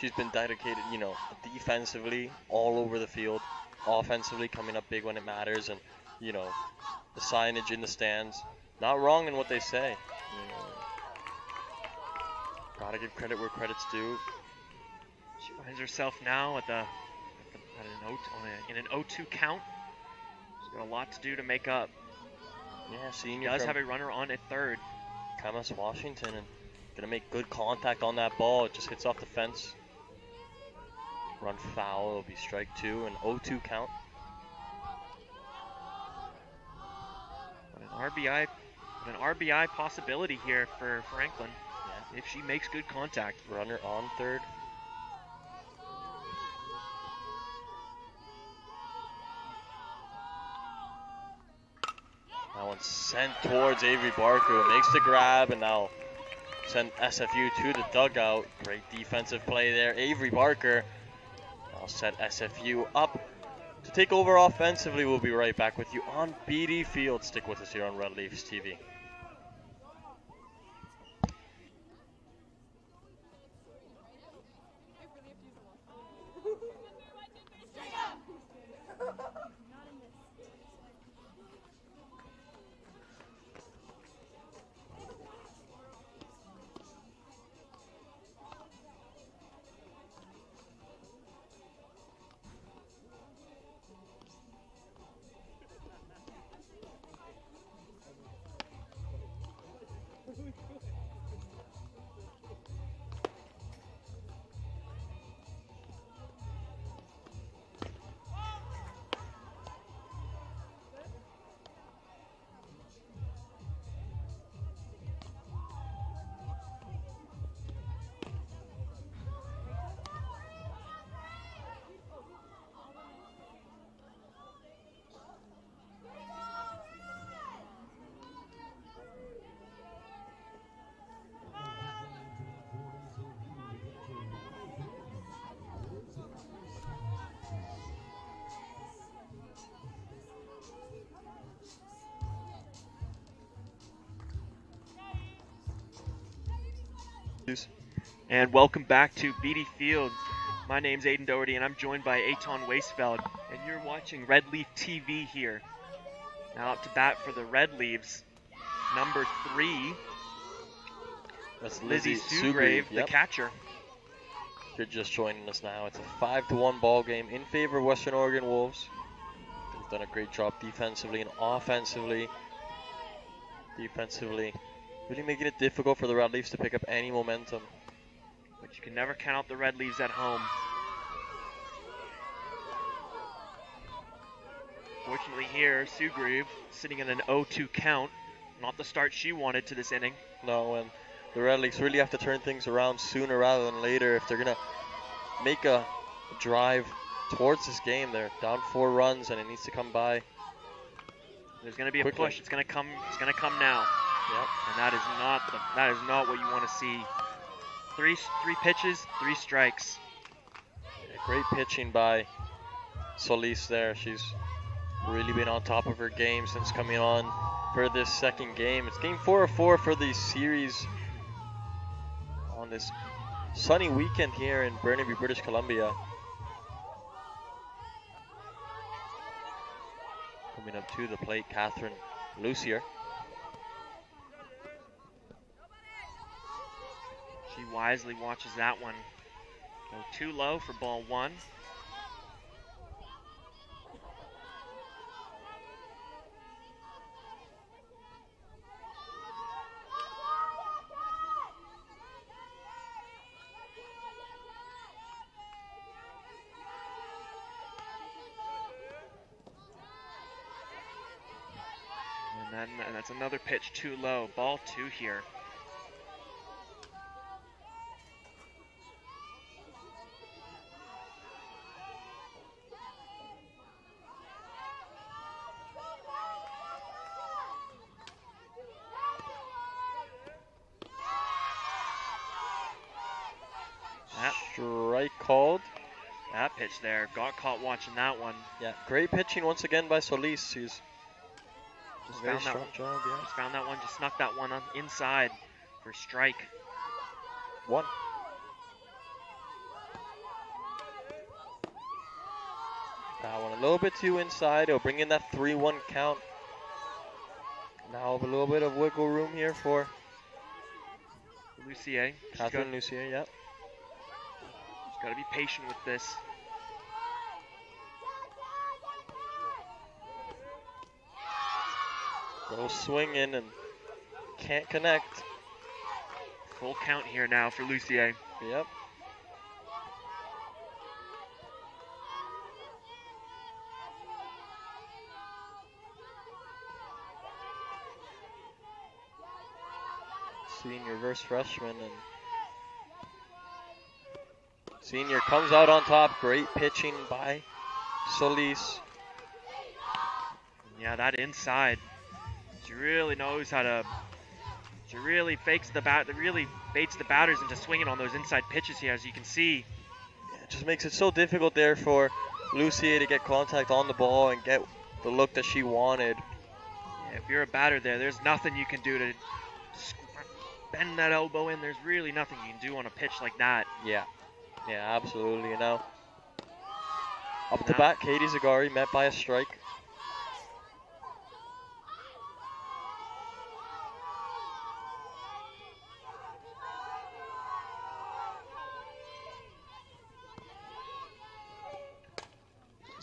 she's been dedicated, you know, defensively all over the field, offensively coming up big when it matters, and you know, the signage in the stands. Not wrong in what they say. You know, gotta give credit where credit's due. She finds herself now at the, at, the, at an 0, on a, in an 0-2 count. She's got a lot to do to make up. Yeah, She does have a runner on at third. Camas Washington and gonna make good contact on that ball. It just hits off the fence. Run foul. It'll be strike two and 0-2 count. But an RBI, but an RBI possibility here for Franklin Yeah. if she makes good contact. Runner on third. That sent towards Avery Barker, makes the grab, and now send SFU to the dugout. Great defensive play there. Avery Barker now set SFU up to take over offensively. We'll be right back with you on Beatty Field. Stick with us here on Red Leafs TV. And welcome back to Beatty Field. My name's Aiden Doherty, and I'm joined by Aton Wastefeld. And you're watching Red Leaf TV here. Now up to bat for the Red Leaves, number three, That's Lizzie Lizzie Sugrave, the Yep. catcher. If you're just joining us now, it's a five to one ball game in favor of Western Oregon Wolves. They've done a great job defensively and offensively. Defensively, really making it difficult for the Red Leafs to pick up any momentum. You can never count out the Red Leaves at home. Fortunately here, Sugrave sitting in an 0-2 count. Not the start she wanted to this inning. No, and the Red Leafs really have to turn things around sooner rather than later if they're gonna make a drive towards this game. They're down four runs and it needs to come by. There's going to be a push. It's going to come. It's going to come now. Yep. and that is not the, that is not what you want to see. Three three pitches, three strikes. Great pitching by Solis there. She's really been on top of her game since coming on for this second game. It's game four of four for the series on this sunny weekend here in Burnaby, British Columbia. Coming up to the plate, Catherine Lucier. Wisely watches that one go too low for ball one. And that's another pitch too low. Ball two here. strike called. That pitch there got caught watching that one. Yeah, great pitching once again by Solis. He's Just very found that job. Yeah, Just found that one. Just snuck that one on inside for strike. one. That one a little bit too inside. It'll bring in that 3-1 count. Now a little bit of wiggle room here for Lucier. Catherine Lucier. Yep. she's got to be patient with this. Little swing in and can't connect. Full count here now for Lucier. Yep. Senior versus freshman and senior comes out on top. Great pitching by Solis. Yeah, that inside. She really knows how to. She really fakes the bat. Really baits the batters into swinging on those inside pitches here, as you can see. Yeah, it just makes it so difficult there for Lucier to get contact on the ball and get the look that she wanted. Yeah, if you're a batter there, there's nothing you can do to bend that elbow in. There's really nothing you can do on a pitch like that. Yeah, yeah, absolutely. You know, up Now- bat, Katie Zagari met by a strike.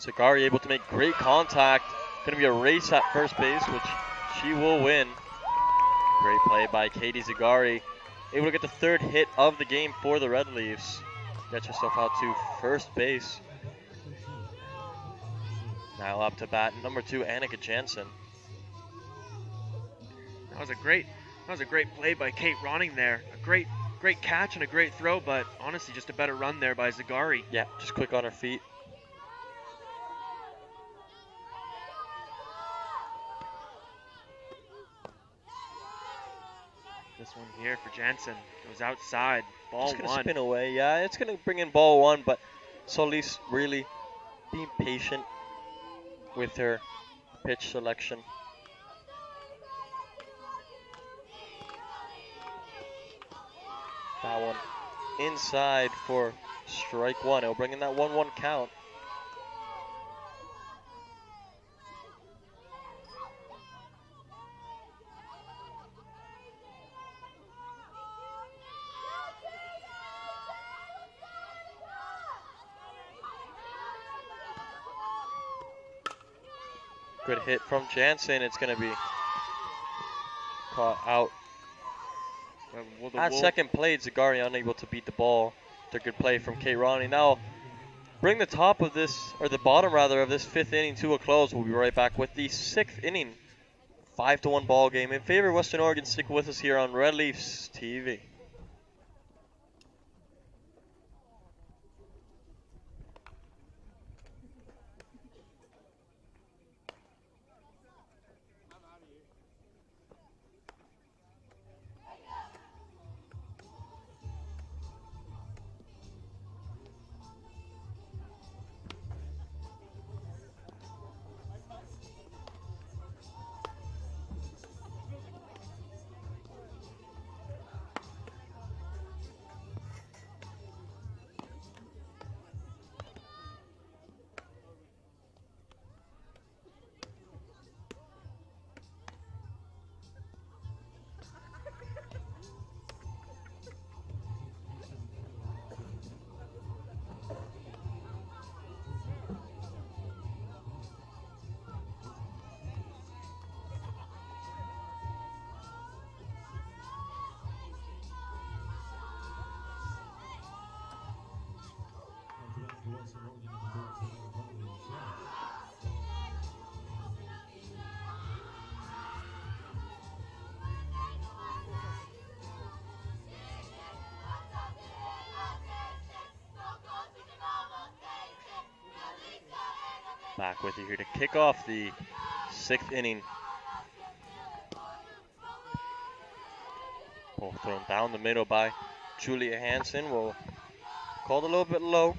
Zagari able to make great contact. Going to be a race at first base, which she will win. Great play by Katie Zagari. Able to get the third hit of the game for the Red Leaves. Get yourself out to first base. Now up to bat, number two, Annika Jansen. That was a great. That was a great play by Kate Ronning there. A great, great catch and a great throw, but honestly, just a better run there by Zagari. Yeah, just quick on her feet. This one here for Jansen goes outside. Ball just gonna one. spin away. Yeah, it's gonna bring in ball one, but Solis really being patient with her pitch selection. That one inside for strike one. It'll bring in that 1 1 count. Hit from Jansen. It's going to be caught out. The At second play, Zagari unable to beat the ball. It's a good play from Kate Ronning. Now, bring the top of this, or the bottom rather, of this fifth inning to a close. We'll be right back with the sixth inning. Five to one ball game in favor of Western Oregon. Stick with us here on Red Leafs TV. Kick off the sixth inning. Ball thrown down the middle by Julia Hansen. Will Called a little bit low.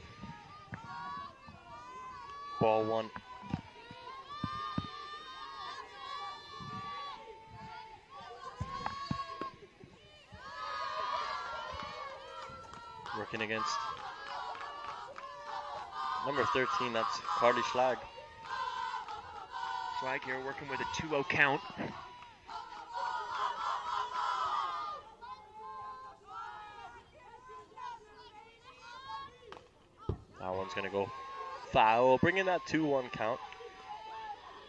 Ball one. Working against number 13, that's Carly Schlag. Schlag here working with a 2-0 count. That one's gonna go foul, bringing that 2-1 count.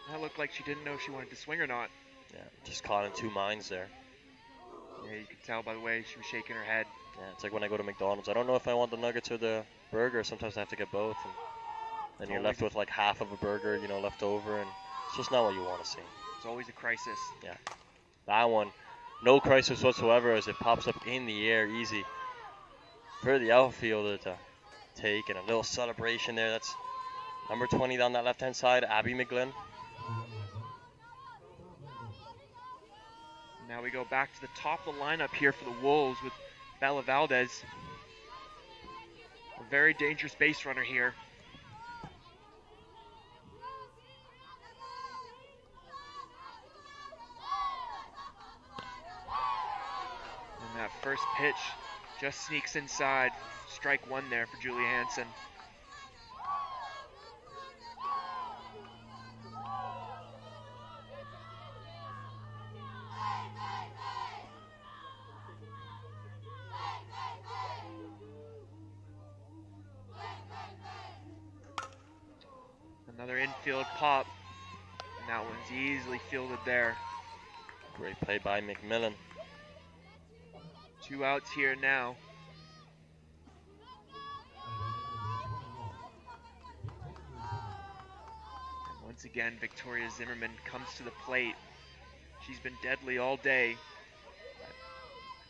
That looked like she didn't know if she wanted to swing or not. Yeah, just caught in two minds there. Yeah, you could tell by the way she was shaking her head. Yeah, it's like when I go to McDonald's. I don't know if I want the nuggets or the burger. Sometimes I have to get both, and then you're left with like half of a burger, you know, left over, and it's just not what you want to see. It's always a crisis. Yeah. That one, no crisis whatsoever as it pops up in the air, easy for the outfielder to take, and a little celebration there. That's number 20 down that left-hand side, Abby McGlynn. Now we go back to the top of the lineup here for the Wolves with Bella Valdez. A very dangerous base runner here. And that first pitch just sneaks inside. Strike one there for Julie Hansen. Another infield pop. And that one's easily fielded there. Great play by McMillan. Two outs here now. And once again, Victoria Zimmerman comes to the plate. She's been deadly all day,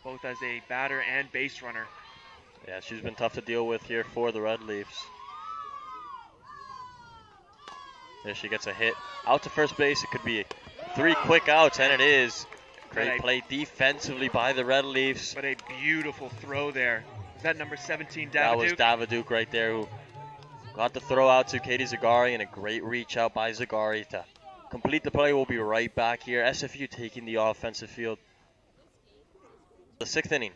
both as a batter and base runner. Yeah, she's been tough to deal with here for the Red Leafs. There she gets a hit. Out to first base. It could be three quick outs, and it is. Great play defensively by the Red Leafs. But a beautiful throw there. Is that number 17, That was? Daviduke right there who got the throw out to Katie Zagari and a great reach out by Zagari to complete the play. We'll be right back here. SFU taking the offensive field. The sixth inning.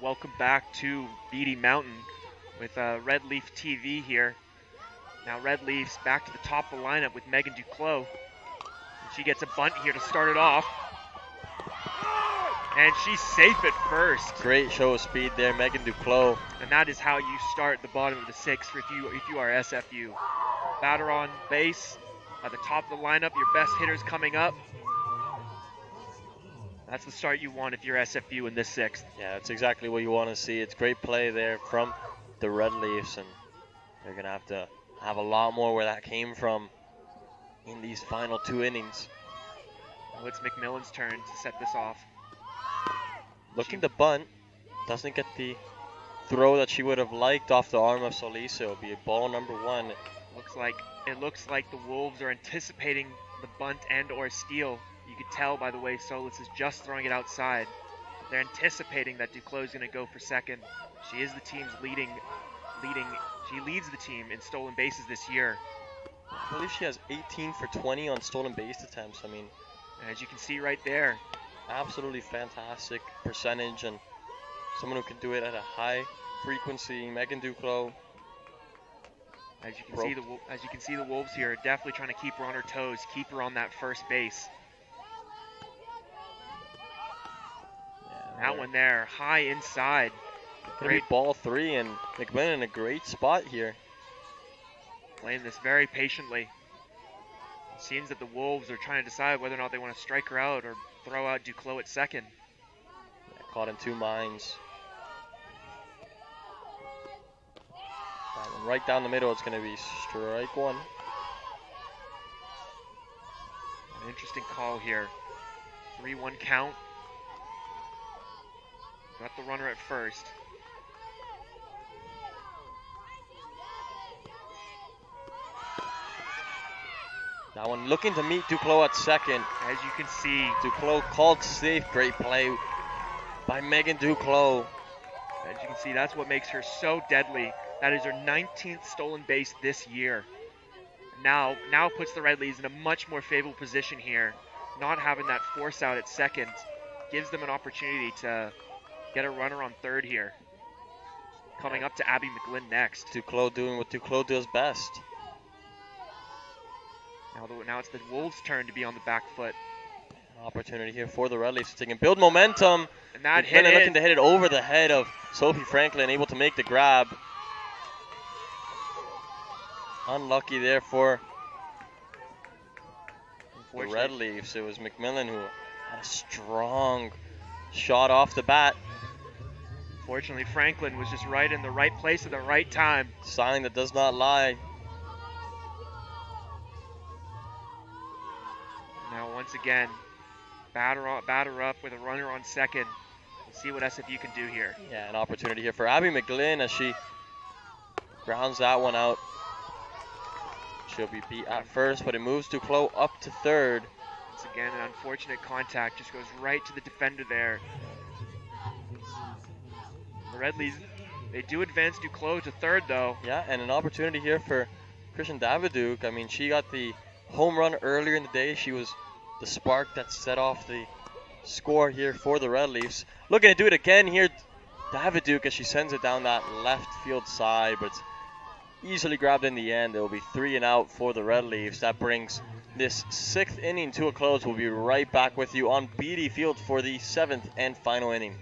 Welcome back to Beatty Mountain with uh, Red Leaf TV here. Now Red Leafs back to the top of the lineup with Megan Duclos. And she gets a bunt here to start it off. And she's safe at first. Great show of speed there, Megan Duclos. And that is how you start the bottom of the sixth if you if you are SFU. Batter on base at the top of the lineup, your best hitters coming up. That's the start you want if you're SFU in this sixth. Yeah, that's exactly what you want to see. It's great play there from the Red Leafs, and they're going to have to have a lot more where that came from in these final two innings. Now it's McMillan's turn to set this off. Looking to bunt, doesn't get the throw that she would have liked off the arm of Solis. It'll be ball number one Looks like it looks like the Wolves are anticipating the bunt and or steal. You could tell by the way Solis is just throwing it outside. They're anticipating that Duclos is going to go for second. She is the team's leading, leading. She leads the team in stolen bases this year. I believe she has 18 for 20 on stolen base attempts. I mean, as you can see right there, absolutely fantastic percentage and someone who can do it at a high frequency. Megan Duclos. as you can see the as you can see the Wolves here are definitely trying to keep her on her toes, keep her on that first base. Yeah, That one there, high inside. Great ball three, and McMillan in a great spot here. playing this very patiently. Seems that the Wolves are trying to decide whether or not they want to strike her out or throw out Duclos at second. Yeah, caught in two minds. Right down the middle. It's gonna be strike one. An interesting call here. 3 1 count. Got the runner at first. That one looking to meet Duclos at second. As you can see, Duclos called safe. Great play by Megan Duclos. as you can see, that's what makes her so deadly. That is her 19th stolen base this year. Now, now puts the Red Leafs in a much more favorable position here. Not having that force out at second gives them an opportunity to get a runner on third here. Coming up to Abby McGlynn next. Duclos doing what Duclos does best. Now, the, now it's the Wolves' turn to be on the back foot, opportunity here for the Red Leafs to take and build momentum. and that McMillan hit looking to hit it over the head of Sophie Franklin, able to make the grab. Unlucky there for the Red Leafs. It was McMillan who had a strong shot off the bat. Fortunately, Franklin was just right in the right place at the right time. Sign that does not lie. Now, once again, batter up, batter up with a runner on second. Let's see what SFU can do here. Yeah, an opportunity here for Abby McGlynn as she grounds that one out. She'll be beat at first, but it moves Duclos up to third. Once again, an unfortunate contact just goes right to the defender there. Red Leafs, they do advance Duclos to third though. Yeah, and an opportunity here for Christian Daviduke. I mean, she got the home run earlier in the day. She was the spark that set off the score here for the Red Leafs. Looking to do it again here, Daviduke, as she sends it down that left field side, but easily grabbed in the end. It will be three and out for the Red Leafs. That brings this sixth inning to a close. We'll be right back with you on Beatty Field for the seventh and final inning.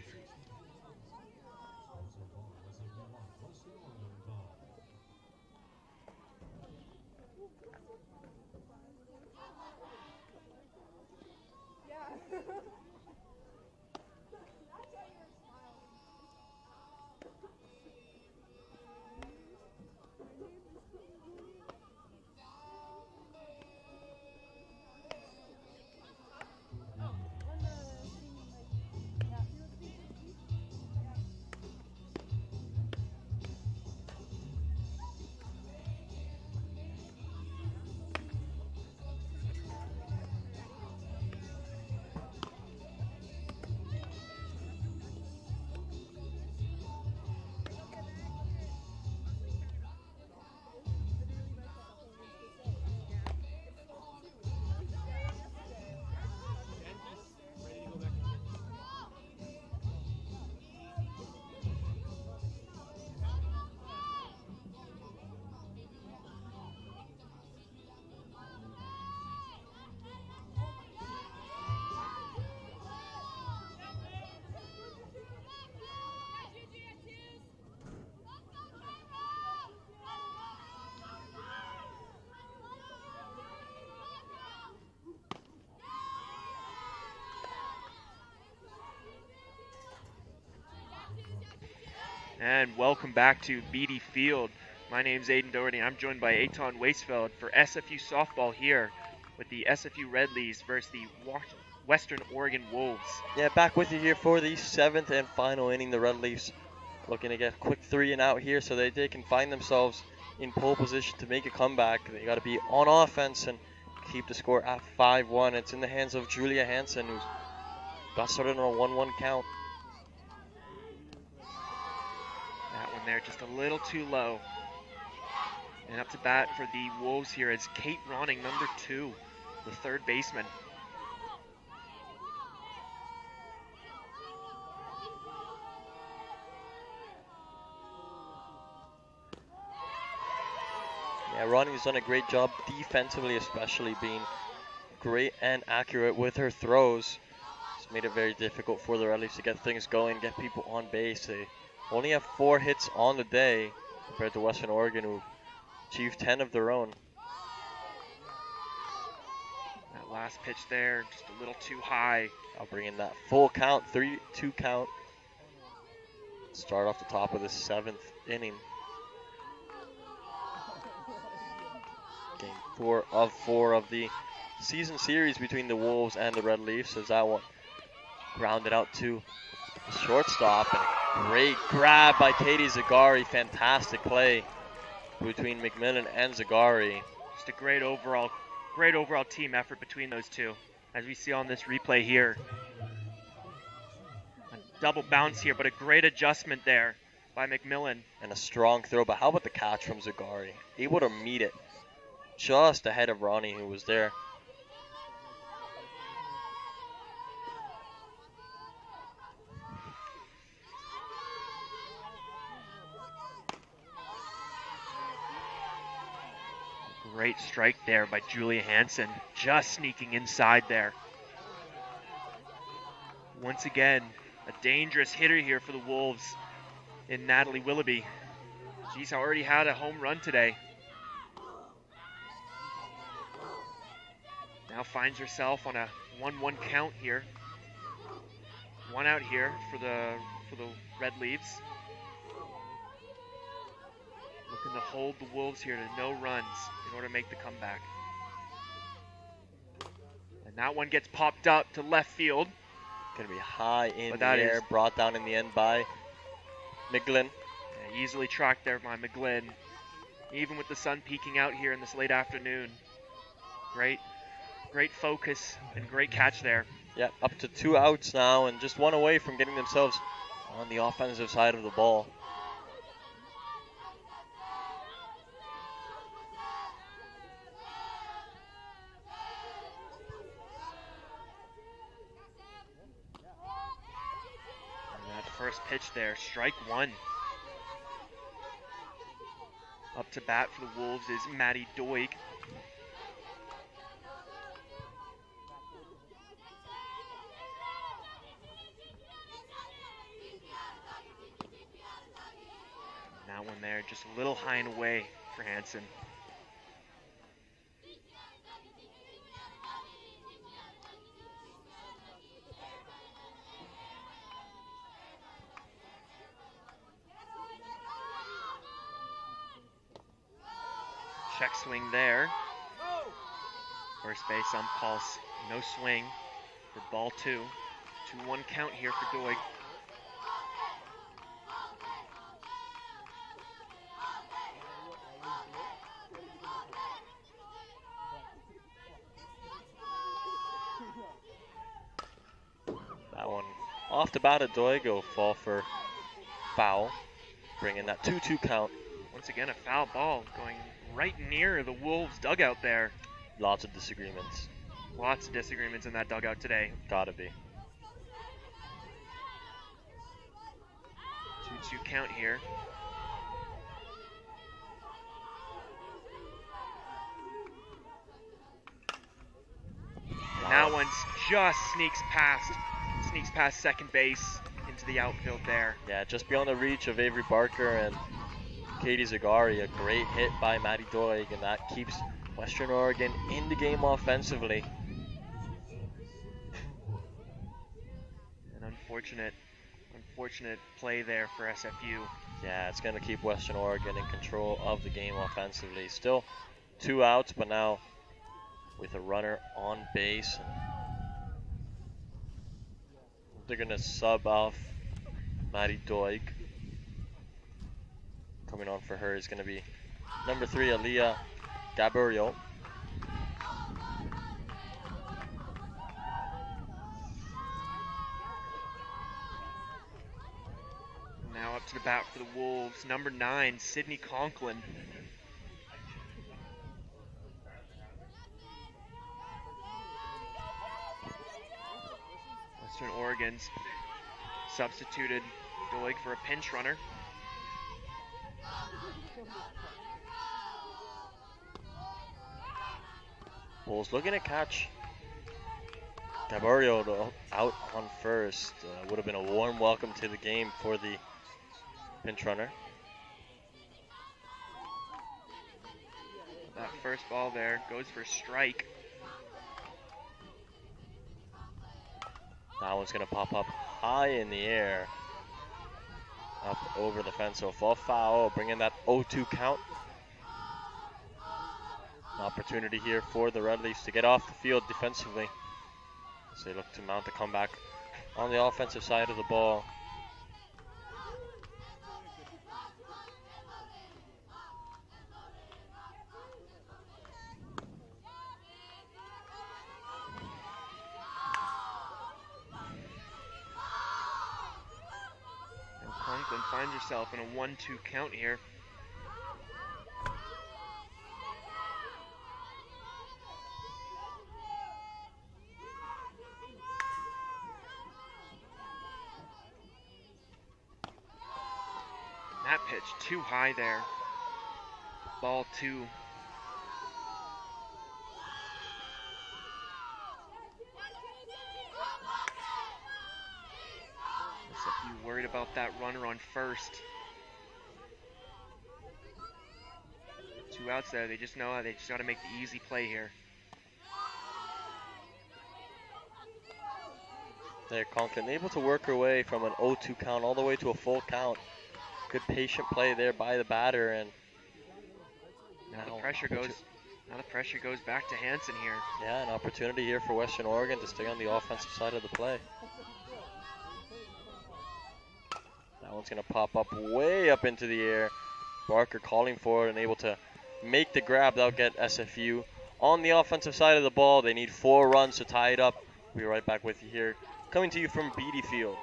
Welcome back to Beatty Field. My name is Aiden Doherty. and I'm joined by Aton Wastefeld for SFU softball here with the SFU Red Leafs versus the Western Oregon Wolves. Yeah, back with you here for the seventh and final inning. The Red Leafs looking to get a quick three and out here so that they can find themselves in pole position to make a comeback. They got to be on offense and keep the score at 5-1. It's in the hands of Julia Hansen, who's got started on a 1-1 count. That one there just a little too low. And up to bat for the Wolves here is Kate Ronning, number two, the third baseman. Yeah, Ronnie's done a great job defensively, especially being great and accurate with her throws. It's made it very difficult for the Red Leafs to get things going, get people on base. They only have four hits on the day compared to Western Oregon, who achieved 10 of their own. That last pitch there, just a little too high. I'll bring in that full count, 3 2 count. Start off the top of the seventh inning. Game four of four of the season series between the Wolves and the Red Leafs as that one grounded out to the shortstop. And great grab by Katie Zagari. Fantastic play between McMillan and Zagari. Just a great overall, great overall team effort between those two, as we see on this replay here. A double bounce here, but a great adjustment there by McMillan. and a strong throw. But how about the catch from Zagari? Able to meet it just ahead of Ronnie, who was there. Great strike there by Julia Hansen, just sneaking inside there. Once again, a dangerous hitter here for the Wolves in Natalie Willoughby. She's already had a home run today. Now finds herself on a 1-1 count here. One out here for the for the Red Leafs. Looking to hold the Wolves here to no runs order to make the comeback. And that one gets popped up to left field. Going to be high in the that air, brought down in the end by McGlynn. Yeah, easily tracked there by McGlynn. Even with the sun peeking out here in this late afternoon. Great, great focus and great catch there. Yeah, up to two outs now and just one away from getting themselves on the offensive side of the ball. And that first pitch there, strike one. Up to bat for the Wolves is Maddie Doig. That one there, just a little high and away for Hansen. Swing there. First base ump calls no swing for ball two. 2 1 count here for Doig. That one off the bat of Doigo fall for foul, bringing that 2-2 count. Once again, a foul ball going right near the Wolves dugout there. Lots of disagreements. Lots of disagreements in that dugout today. Gotta be. 2 2 count here. And that one's just sneaks past, sneaks past second base into the outfield there. Yeah, just beyond the reach of Avery Barker and Katie Zagari. A great hit by Maddie Doig, and that keeps Western Oregon in the game offensively. An unfortunate, unfortunate play there for SFU. Yeah, it's going to keep Western Oregon in control of the game offensively. Still two outs, but now with a runner on base. They're going to sub off Maddie Doig. Coming on for her is going to be number three, Aliyah Gabriel. Now up to the bat for the Wolves, number nine, Sydney Conklin. Western Oregon's substituted Doig for a pinch runner. Wolves looking to catch Gabriel out on first. Uh, would have been a warm welcome to the game for the pinch runner. That first ball there goes for strike. That one's going to pop up high in the air. Up over the fence. So fall foul, bringing that 0-2 count. An opportunity here for the Red Leafs to get off the field defensively. As they look to mount a comeback on the offensive side of the ball. And Finds herself in a 1-2 count here. That pitch too high there. Ball two. SFU worried about that runner on first. Two outs there. They just know how they just got to make the easy play here. There, Conklin able to work her way from an 0-2 count all the way to a full count. Good patient play there by the batter, and Now Now, the pressure goes. Now the pressure goes back to Hansen here. yeah, an opportunity here for Western Oregon to stay on the offensive side of the play. That one's gonna pop up way up into the air. Barker calling for it and able to make the grab. That'll get SFU on the offensive side of the ball. They need four runs to tie it up. We'll be right back with you here, coming to you from Beatty Field.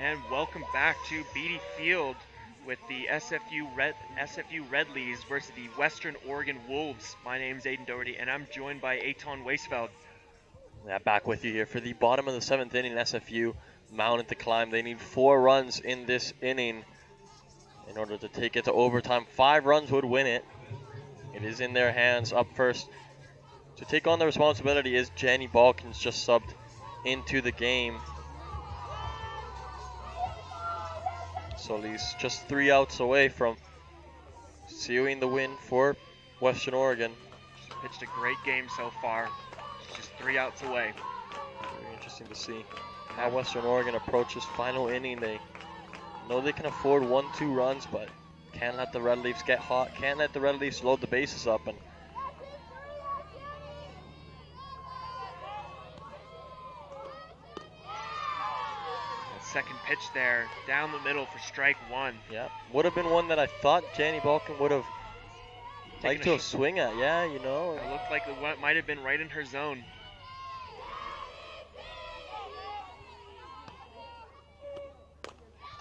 And welcome back to Beatty Field with the SFU Red SFU Red Leafs versus the Western Oregon Wolves. My name is Aiden Doherty, and I'm joined by Aton Weisfeld. Yeah, back with you here for the bottom of the seventh inning. SFU mounted to climb. They need four runs in this inning in order to take it to overtime. Five runs would win it. It is in their hands. Up first to take on the responsibility is Jenny Balkins just subbed into the game. Solis just three outs away from sealing the win for Western Oregon. She's pitched a great game so far. She's just three outs away. Very interesting to see how Western Oregon approaches final inning. They know they can afford one, two runs, but can't let the Red Leafs get hot. Can't let the Red Leafs load the bases up. And That second pitch there, down the middle for strike one. yeah, would have been one that I thought Jenny Balkin would have liked to swing at. Yeah, you know. It looked like it might have been right in her zone.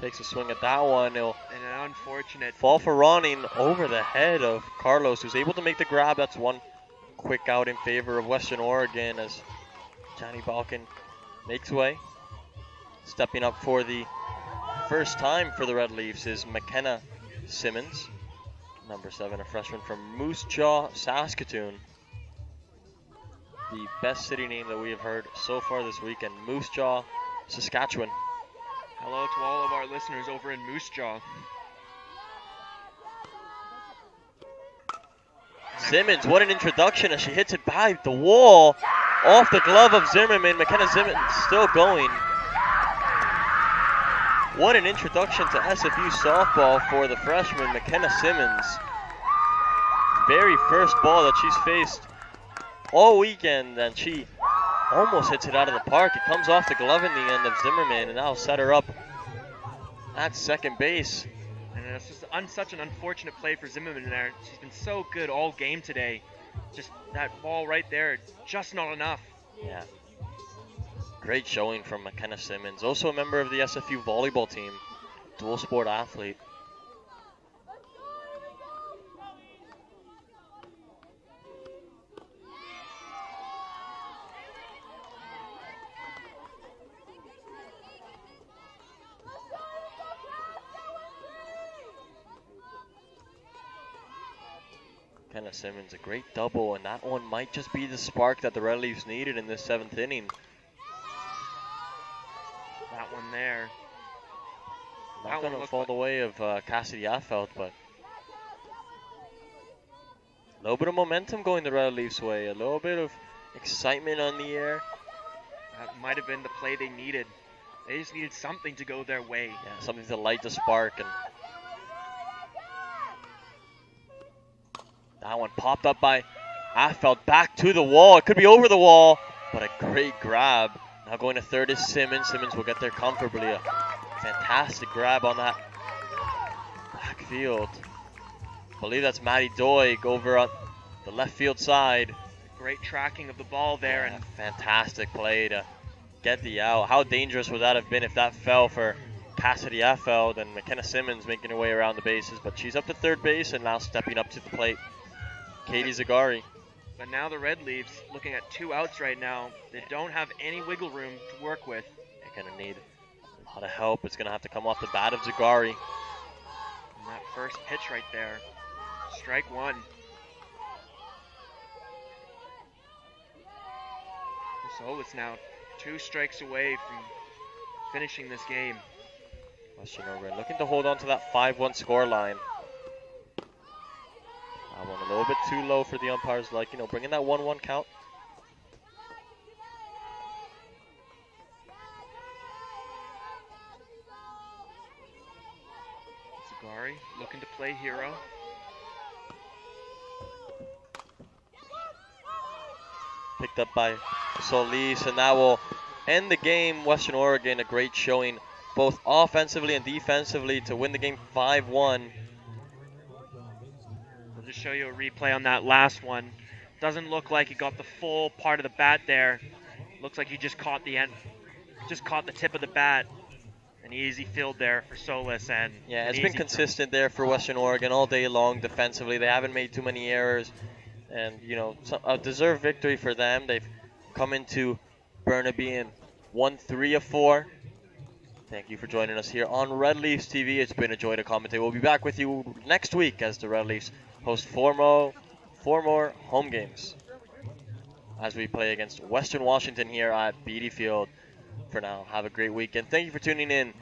Takes a swing at that one. It'll And an unfortunate fall for running over the head of Carlos, who's able to make the grab. That's one quick out in favor of Western Oregon as Johnny Balkin makes way. Stepping up for the first time for the Red Leafs is McKenna Simmons, number seven, a freshman from Moose Jaw, Saskatoon. The best city name that we have heard so far this weekend, Moose Jaw, Saskatchewan. hello to all of our listeners over in Moose Jaw. Simmons, what an introduction as she hits it by the wall off the glove of Zimmerman. McKenna Simmons still going. What an introduction to SFU softball for the freshman McKenna Simmons. Very first ball that she's faced all weekend, and she almost hits it out of the park. It comes off the glove in the end of Zimmerman, and that'll set her up at second base. And uh, it's just un- such an unfortunate play for Zimmerman there. She's been so good all game today. Just that ball right there, just not enough. Yeah. Great showing from McKenna Simmons. Also a member of the SFU volleyball team. Dual sport athlete. Simmons, a great double, and that one might just be the spark that the Red Leafs needed in this seventh inning. There. Not going to fall like- the way of uh, Cassidy Affeld, but a little bit of momentum going the Red Leafs' way, a little bit of excitement on the air. That might have been the play they needed. They just needed something to go their way. Yeah, something to light the spark, and that one popped up by Affeld back to the wall. It could be over the wall, but a great grab. Now going to third is Simmons. Simmons will get there comfortably. A fantastic grab on that backfield. I believe that's Maddie Doig over on the left field side. Great tracking of the ball there, Yeah, and fantastic play to get the out. How dangerous would that have been if that fell for Cassidy Affeld and McKenna Simmons making her way around the bases? But she's up to third base and now stepping up to the plate. Katie Zagari. But now the Red Leafs, looking at two outs right now. They don't have any wiggle room to work with. They're gonna need a lot of help. It's gonna have to come off the bat of Zagari. And that first pitch right there, strike one. So it's now two strikes away from finishing this game. Western Oregon looking to hold on to that 5-1 score line. That one a little bit too low for the umpires, like you know, bringing that 1-1 count. Zagari looking to play hero. picked up by Solis, and that will end the game. Western Oregon, a great showing, both offensively and defensively, to win the game 5 1. Show you a replay on that last one. Doesn't look like he got the full part of the bat there. Looks like he just caught the end, just caught the tip of the bat. An easy field there for Solis and Yeah, it's been consistent there for Western Oregon all day long defensively. They haven't made too many errors, and you know, a deserved victory for them. They've come into Burnaby and won three of four. Thank you for joining us here on Red Leafs TV. It's been a joy to commentate. We'll be back with you next week as the Red Leafs host four more, four more home games. as we play against Western Washington here at Beatty Field. For now, have a great weekend. Thank you for tuning in,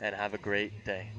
and have a great day.